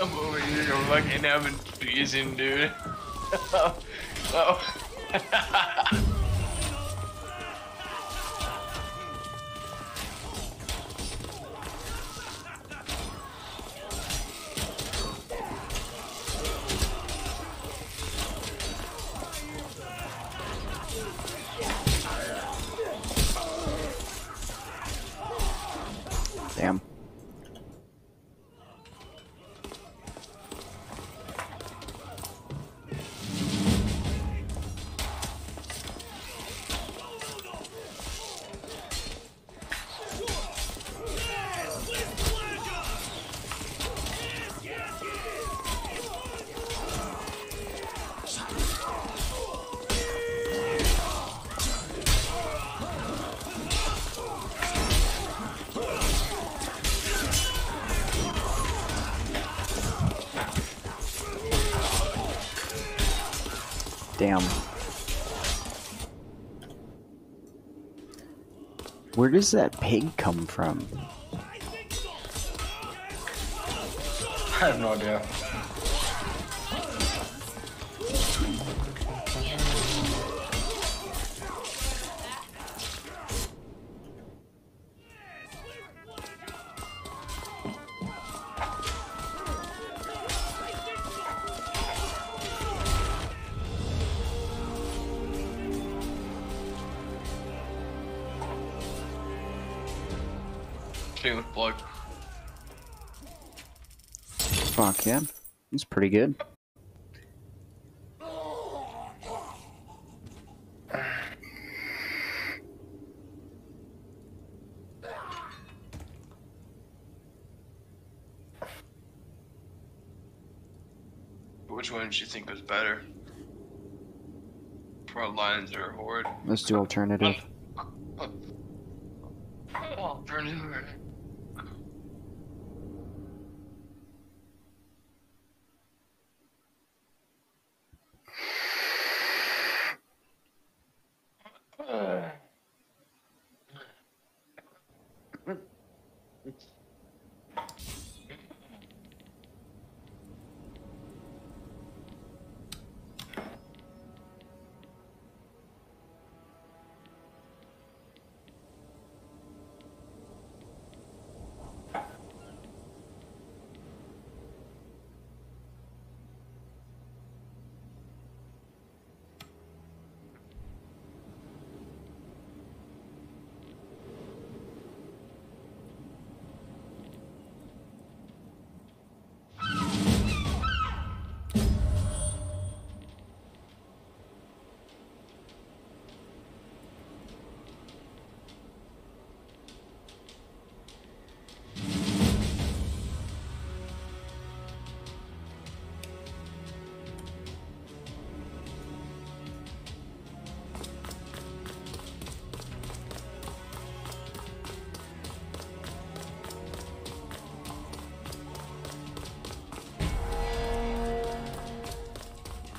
I'm over here I'm fucking having reason, dude. oh. Damn. Where does that pig come from? I have no idea. Pretty good. Which one do you think was better? Front lines or horde? Let's do alternative. Alternative.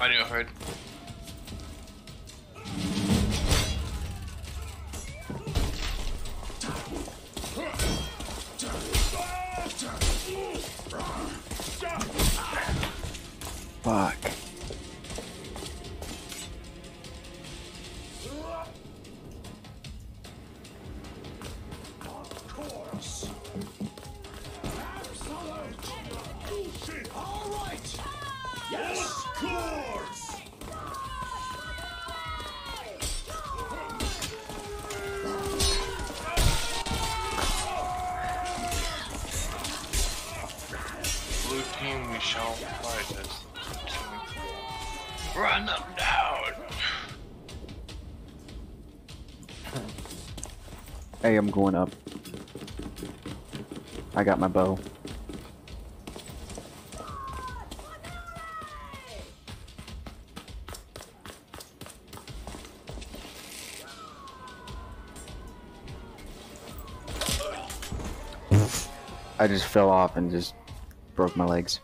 I knew I heard. I'm going up. I got my bow. I just fell off and just broke my legs.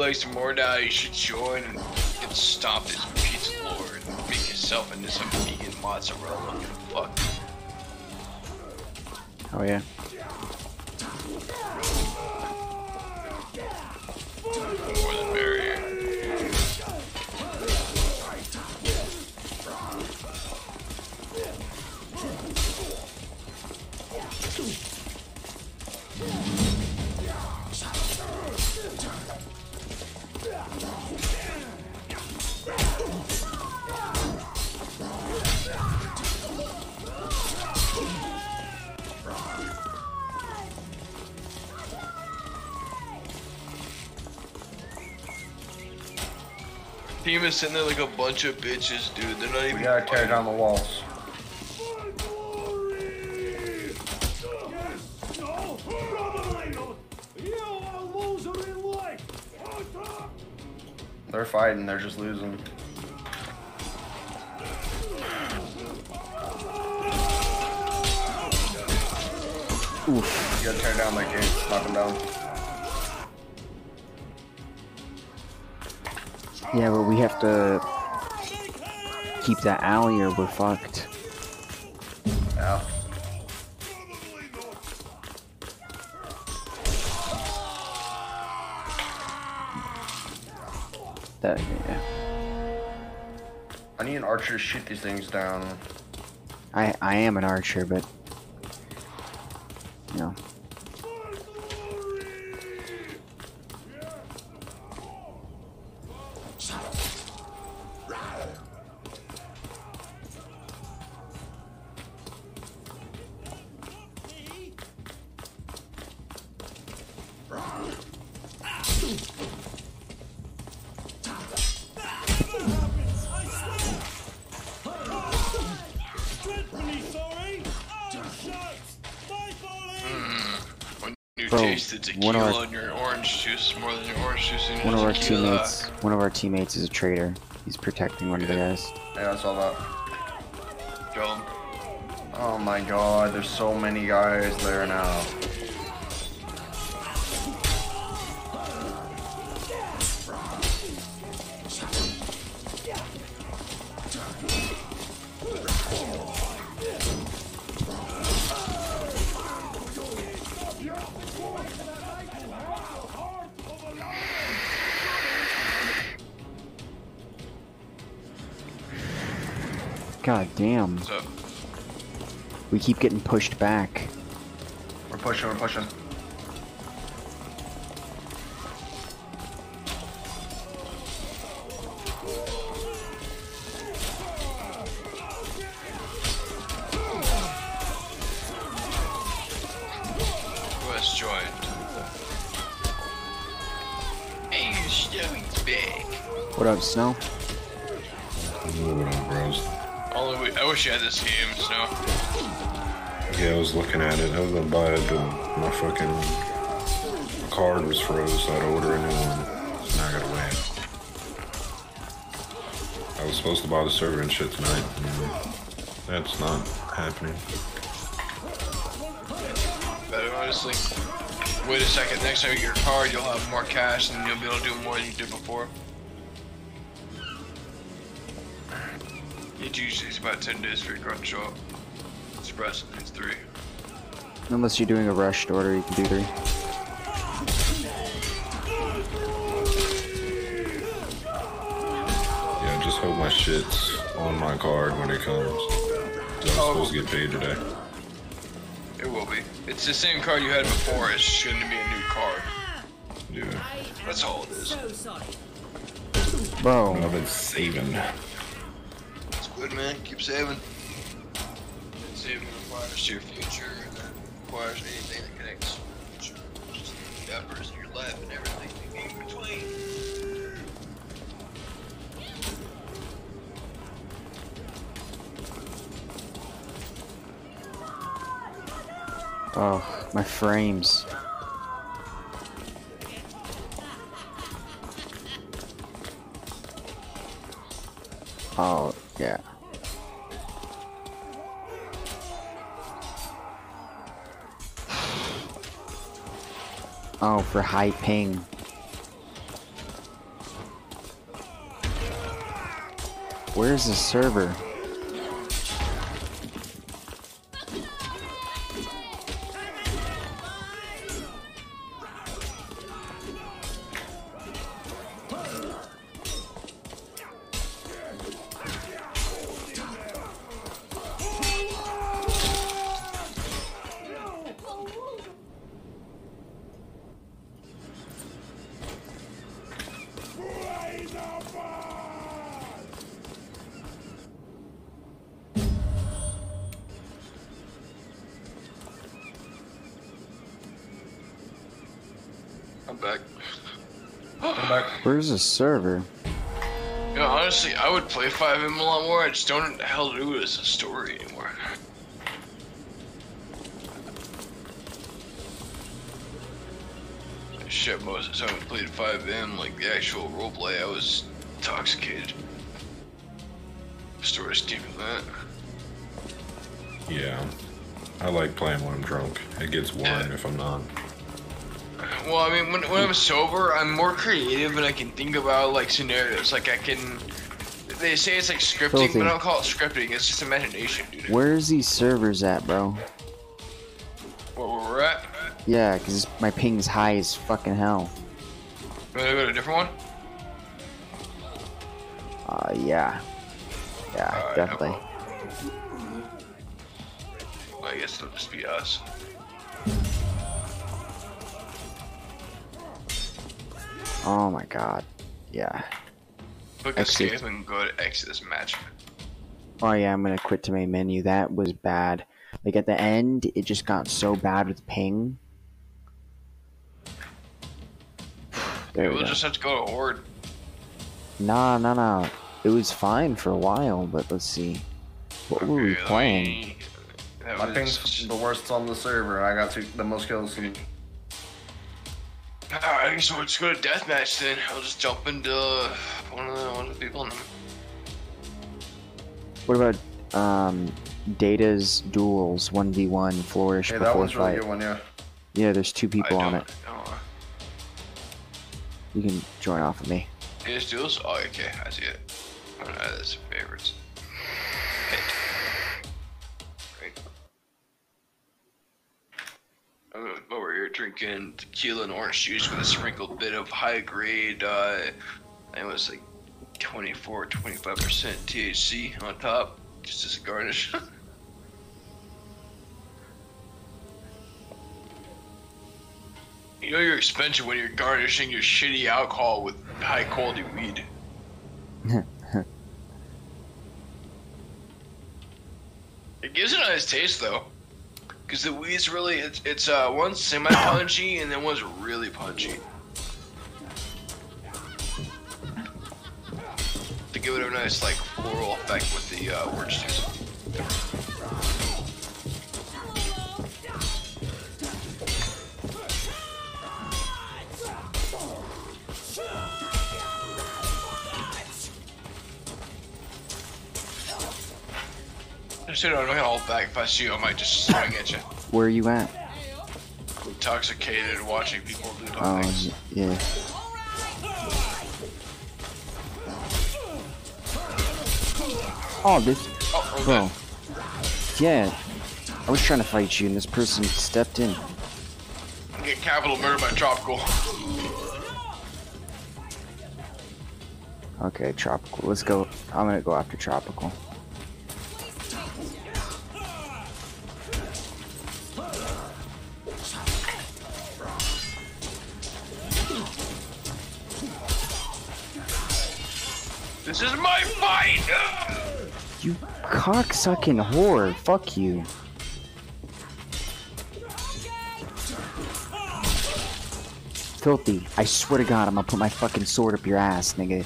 Chat who more now, you should join Is sitting there like a bunch of bitches, dude. They're not even. We gotta tear down the walls. No, brother, you are a loser in life. They're fighting, they're just losing. Have to keep that alley or we're fucked. Yeah. That yeah. I need an archer to shoot these things down. I I am an archer, but you know. Teammates is a traitor. He's protecting one of the guys. Yeah, I saw that. Kill. Oh my god, there's so many guys there now. We keep getting pushed back. We're pushing, we're pushing. Who has joined? Hey, Snowy's back. What up, Snow? I decided to order a new one. Now I gotta wait. I was supposed to buy the server and shit tonight. And that's not happening. Better honestly wait a second. Next time you get your card, you'll have more cash and you'll be able to do more than you did before. It usually is about 10 days for your card to show up. Express means 3. Unless you're doing a rushed order, you can do 3. On my card when it comes. I'm supposed to get paid today. It will be. It's the same card you had before. It's just going to be a new card. Yeah. That's all it is. So sorry. Bro, I've been saving. It's good, man. Keep saving. Saving requires to your future, and that requires anything that connects to just the uppers your life and everything oh, my frames. Oh, yeah. Oh, for high ping. Where's the server? Back. I'm back. Where's the server? You know, honestly, I would play FiveM a lot more. I just don't know what the hell to do it as a story anymore. Shit, most of the time I played FiveM, like the actual roleplay, I was intoxicated. Story's deeper than that. Yeah. I like playing when I'm drunk. It gets warm Yeah. if I'm not. Well, I mean, when, when I'm sober, I'm more creative and I can think about like scenarios. Like I can. They say it's like scripting, Filthy. but I don't call it scripting. It's just imagination, dude. Where's these servers at, bro? Where we're at. Yeah, because my ping's high as fucking hell. Want to go to a different one? Uh, yeah. Yeah, definitely. no Well, I guess it'll just be us. Oh my god. Yeah. Look at Exit. escape and go to exit this match. Oh yeah, I'm gonna quit to main menu. That was bad. Like at the end, it just got so bad with ping. There we We'll go. just have to go to Horde. Nah, nah, nah. It was fine for a while, but let's see. What were we playing? me- That My was- ping's the worst on the server. I got two, the most kills. And Alright, so let's go to deathmatch then. I'll just jump into one of the, one of the people. And What about um, Data's duels, 1v1 flourish hey, that before one's a really fight? good one. Yeah. Yeah, there's two people don't on it. You can join off of me. His duels? Oh, okay, I see it. Oh, no, that's favorites. Hit. Great. I'm over here drinking tequila and orange juice with a sprinkled bit of high grade, uh, it was like 24, 25% THC on top, just as a garnish. you know you're expensive when you're garnishing your shitty alcohol with high quality weed. It gives it a nice taste though, because the weed's really it's it's uh one's semi punchy and then one's really punchy. To give it a nice like floral effect with the uh, orange juice. Just you know, I'm not gonna hold back. If I see you, I might just swing at you. Where are you at? Intoxicated watching people do dumb Oh, things. yeah. Oh, this, Oh, okay. bro. Yeah, I was trying to fight you, and this person stepped in. Get capital murder by tropical. Okay, tropical. Let's go. I'm gonna go after tropical. This is my fight! You cocksucking whore. Fuck you. Filthy. I swear to God, I'm gonna put my fucking sword up your ass, nigga.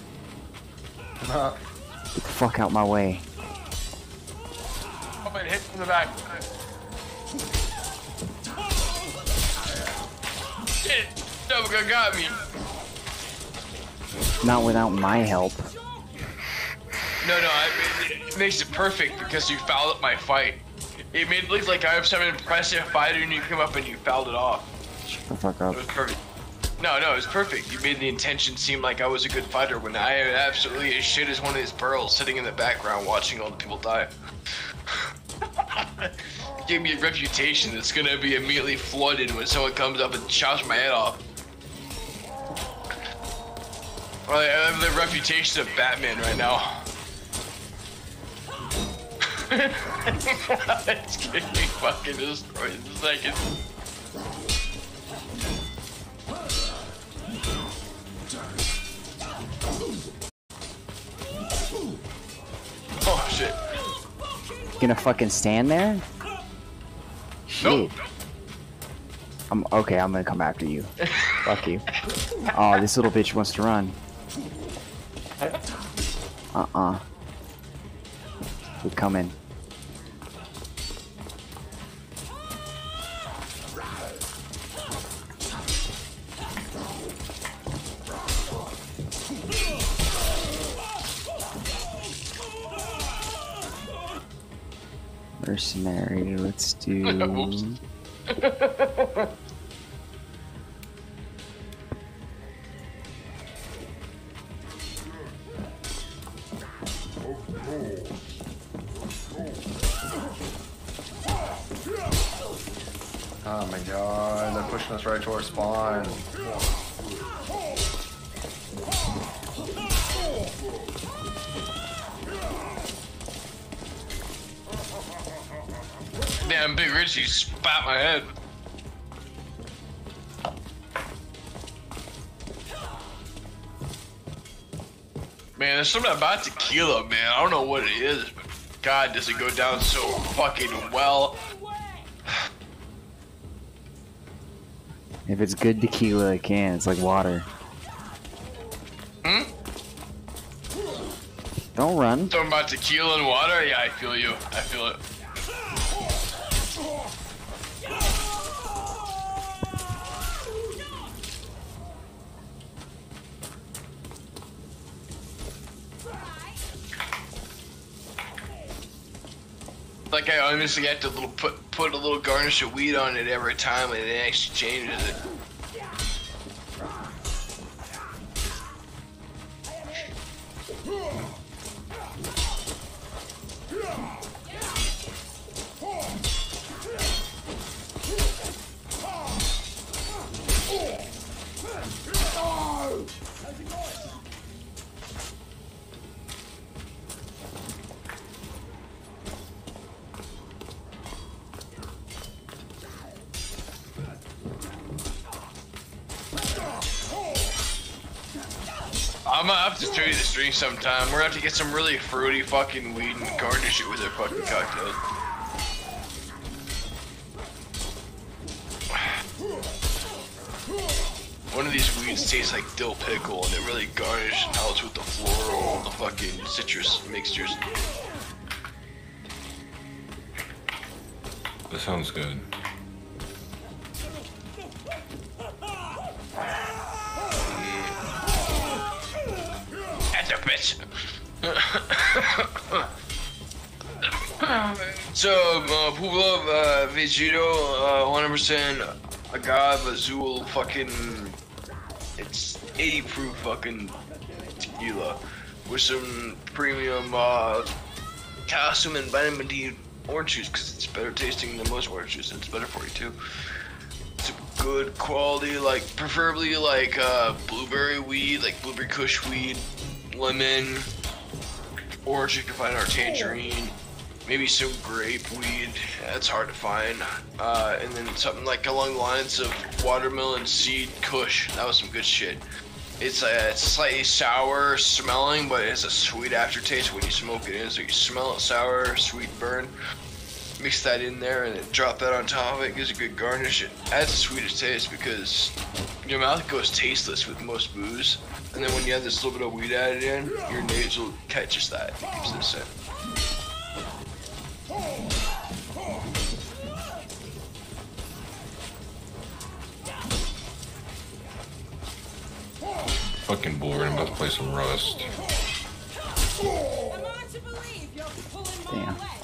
Get the fuck out my way. I'm gonna hit from the back. Shit! Got me. Not without my help. No, no, I mean, it makes it perfect because you fouled up my fight. It made it look like I was some impressive fighter and you come up and you fouled it off. Shut the fuck up. It was perfect. No, no, it was perfect. You made the intention seem like I was a good fighter when I am absolutely as shit as one of these pearls sitting in the background watching all the people die. Gave me a reputation that's gonna be immediately flooded when someone comes up and chops my head off. Well, I have the reputation of Batman right now. It's getting fucking destroyed in a second. Oh shit. gonna fucking stand there? Shit. Nope. I'm okay. I'm gonna come after you. Fuck you. Oh, this little bitch wants to run. Uh-uh. We're coming. Mercenary, let's do. Oh my god, they're pushing us right to our spawn. Damn, Big Richie spat my head. Man, there's something about tequila, man. I don't know what it is, but God, does it go down so fucking well. If it's good tequila, it can. It's like water. Hmm? Don't run. Something about tequila and water? Yeah, I feel you. I feel it. Like I honestly had to little put put a little garnish of weed on it every time, and it actually changes it. I'm gonna have to show you the drink sometime. We're gonna have to get some really fruity fucking weed and garnish it with our fucking cocktails. One of these weeds tastes like dill pickle, and it really garnishes and helps with the floral, the fucking citrus mixtures. That sounds good. Bitch. so, uh, Pula, uh, Vegito, uh, 100% agave azul fucking. It's 80 proof fucking tequila with some premium uh, calcium and vitamin D orange juice because it's better tasting than most orange juice and it's better for you too. It's a good quality, like preferably like uh, blueberry weed, like blueberry kush weed, lemon, orange you can find our tangerine, maybe some grape weed. That's hard to find. Uh, and then something like along the lines of watermelon seed kush. That was some good shit. It's a it's slightly sour smelling, but it has a sweet aftertaste when you smoke it in. So you smell it sour, sweet burn. Mix that in there and then drop that on top of it. Gives a good garnish. It adds a sweetest taste because your mouth goes tasteless with most booze. And then when you have this little bit of weed added in, your nasal catches that. It gives it a scent. Fucking bored. I'm about to play some Rust. Am I to believe you're pulling my Damn.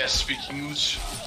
Can't speak English.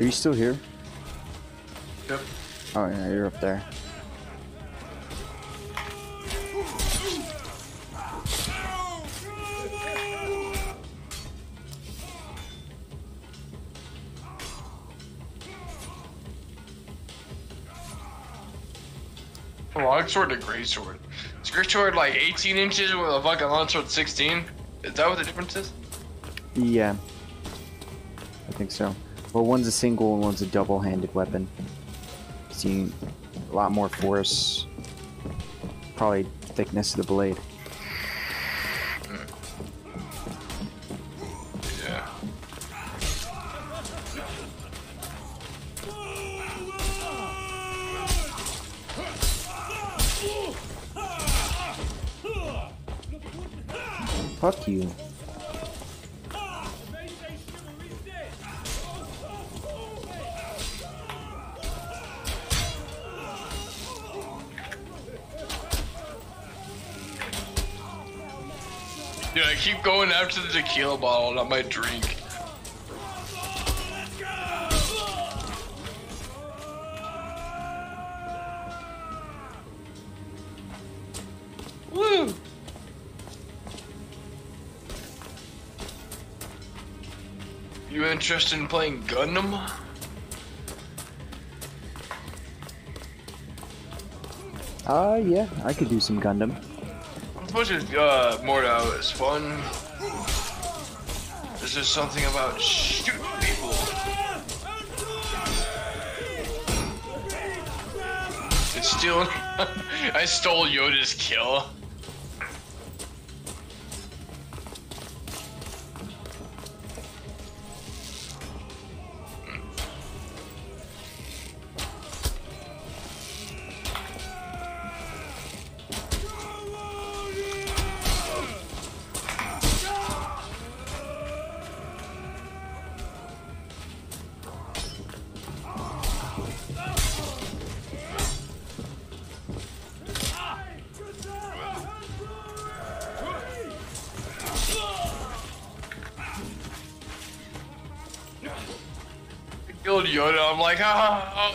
Are you still here? Yep. Oh yeah, you're up there. Longsword a greatsword. Is greatsword like 18 inches with a fucking longsword 16? Is that what the difference is? Yeah. I think so. Well, one's a single and one's a double-handed weapon. See, a lot more force. Probably thickness of the blade. Yeah. Fuck you. Tequila bottle, not my drink. Woo! You interested in playing Gundam? Uh, yeah, I could do some Gundam. I'm supposed to, uh, Mordhau is fun there's something about shooting people. It's stealing. I stole Yoda's kill.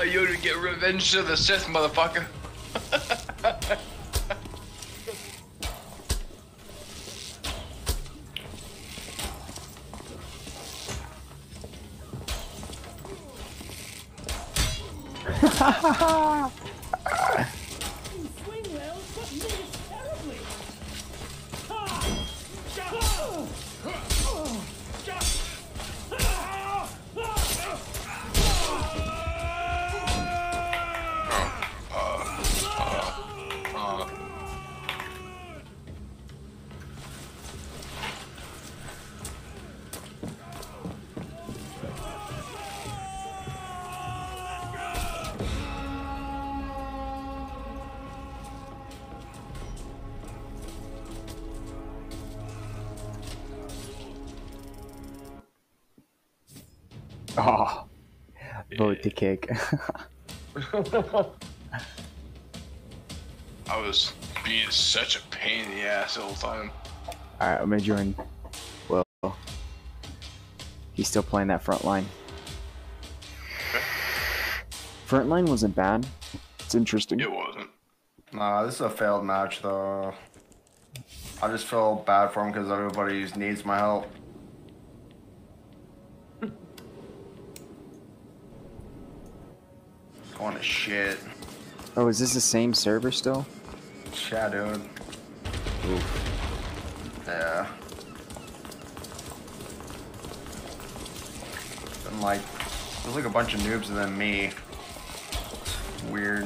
Yoda get revenge to the Sith, motherfucker. Kick. I was being such a pain in the ass the whole time. Alright, I'm gonna join. Well, he's still playing that front line. Front line wasn't bad. It's interesting. It wasn't. Nah, this is a failed match though. I just feel bad for him because everybody needs my help. Going to shit. Oh, is this the same server still? Yeah, dude. Yeah. And like, there's like a bunch of noobs and then me. Weird.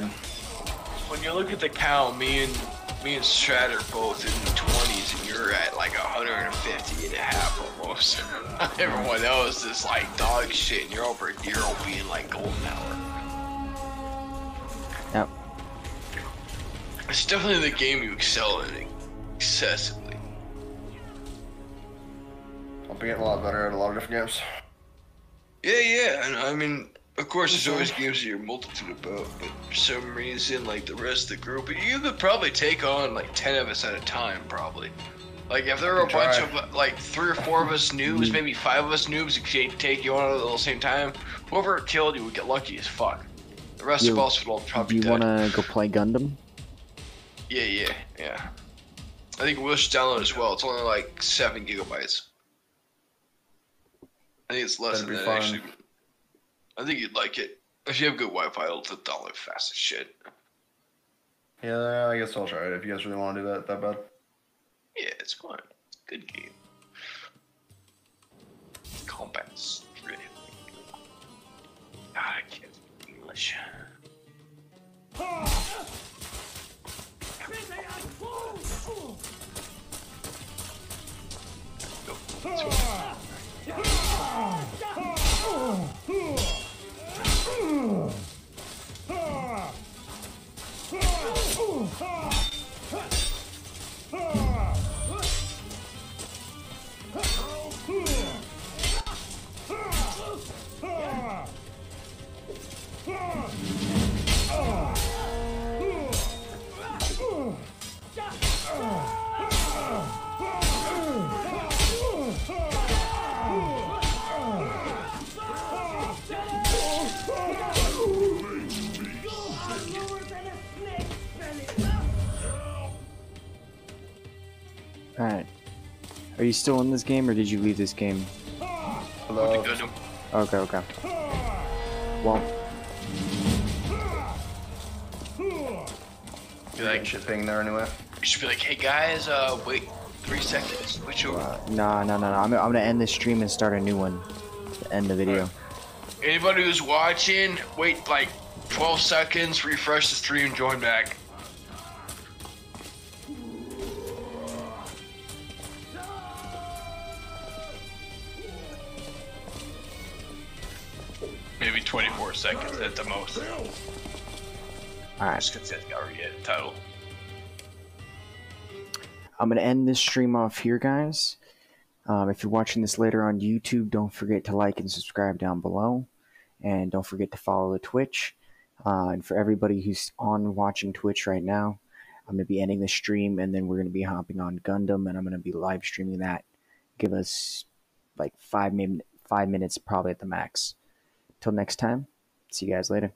When you look at the count, me and me and Strat are both in the 20s, and you're at like 150 and a half almost. Everyone else is like dog shit, and you're over at Hero being like golden hour. It's definitely the game you excel in excessively. I'll be getting a lot better at a lot of different games. Yeah, yeah, and I mean, of course, there's always games that you're multitude about, but for some reason, like the rest of the group, you could probably take on like 10 of us at a time, probably. Like, if there were a Could bunch of like three or four of us noobs, maybe five of us noobs, who could take you on at the same time, whoever killed you would get lucky as fuck. The rest You- of us would all Do probably you dead. wanna go play Gundam? Yeah, yeah, yeah. I think we'll just download as well. It's only like seven gigabytes. I think it's less That'd than that fun. actually. I think you'd like it. If you have good Wi-Fi, it'll download fast as shit. Yeah, I guess I'll try it if you guys really want to do that that bad. Yeah, it's fun. Good game. Combat's really. Ah, God, I can't speak English. Go. Alright. Are you still in this game or did you leave this game? Hello. Okay, okay. Well, Be like, Shit thing there anyway. you should be like, hey guys, uh, wait three seconds. Switch over. nah, nah, nah, nah. I'm, I'm gonna end this stream and start a new one. To end the video. Anybody who's watching, wait like 12 seconds, refresh the stream, join back. Maybe 24 seconds at the most. Alright. Just because it's already get a title. I'm gonna end this stream off here, guys. Um, if you're watching this later on YouTube, don't forget to like and subscribe down below, and don't forget to follow the Twitch. Uh, and for everybody who's on watching Twitch right now, I'm gonna be ending the stream, and then we're gonna be hopping on Gundam, and I'm gonna be live streaming that. Give us like five min- five minutes, probably at the max. Till next time, see you guys later.